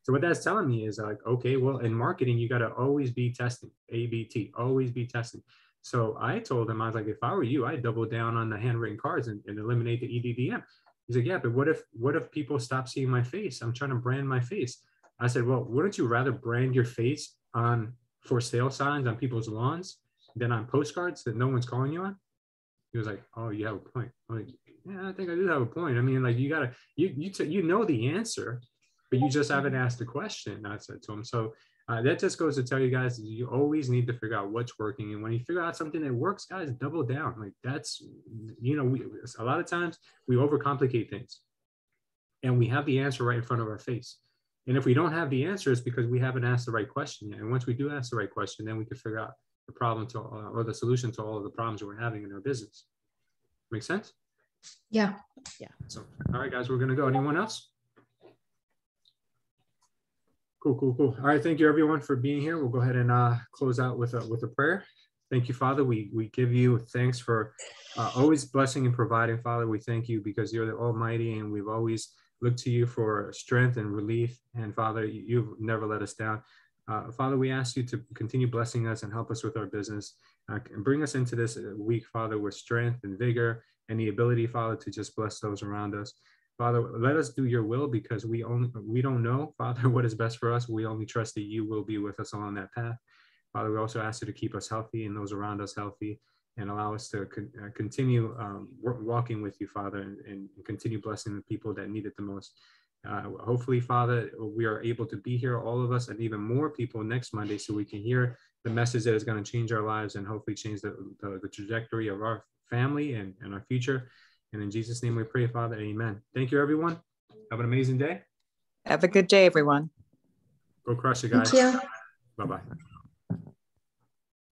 So what that's telling me is like, okay, well, in marketing, you got to always be testing, ABT, always be testing. So I told him, I was like, if I were you, I'd double down on the handwritten cards and, and eliminate the EDDM. He's like, yeah, but what if what if people stop seeing my face? I'm trying to brand my face. I said, well, wouldn't you rather brand your face on for sale signs on people's lawns than on postcards that no one's calling you on? He was like, oh, you have a point. I'm like, yeah, I think I do have a point. I mean, like you gotta, you you t- you know the answer but you just haven't asked the question. I said to him. So uh, that just goes to tell you guys, you always need to figure out what's working. And when you figure out something that works, guys, double down. Like that's, you know, we, a lot of times we overcomplicate things and we have the answer right in front of our face. And if we don't have the answer, it's because we haven't asked the right question yet. And once we do ask the right question, then we can figure out the problem to, uh, or the solution to all of the problems we're having in our business. Make sense? Yeah. Yeah. So, all right, guys, we're going to go. Anyone else? Cool, cool, cool. All right, thank you everyone for being here. We'll go ahead and uh, close out with a with a prayer. Thank you, Father. We we give you thanks for uh, always blessing and providing, Father. We thank you because you're the Almighty, and we've always looked to you for strength and relief. And Father, you've never let us down. Uh, Father, we ask you to continue blessing us and help us with our business uh, and bring us into this week, Father, with strength and vigor and the ability, Father, to just bless those around us. Father, let us do your will because we only we don't know, Father, what is best for us. We only trust that you will be with us along that path. Father, we also ask you to keep us healthy and those around us healthy and allow us to con- uh, continue um, walking with you, Father, and, and, continue blessing the people that need it the most. Uh, hopefully, Father, we are able to be here, all of us, and even more people next Monday so we can hear the message that is going to change our lives and hopefully change the, the, the trajectory of our family and, and our future. And in Jesus' name we pray, Father. Amen. Thank you, everyone. Have an amazing day. Have a good day, everyone. Go crush it, guys. Thank you. Bye bye.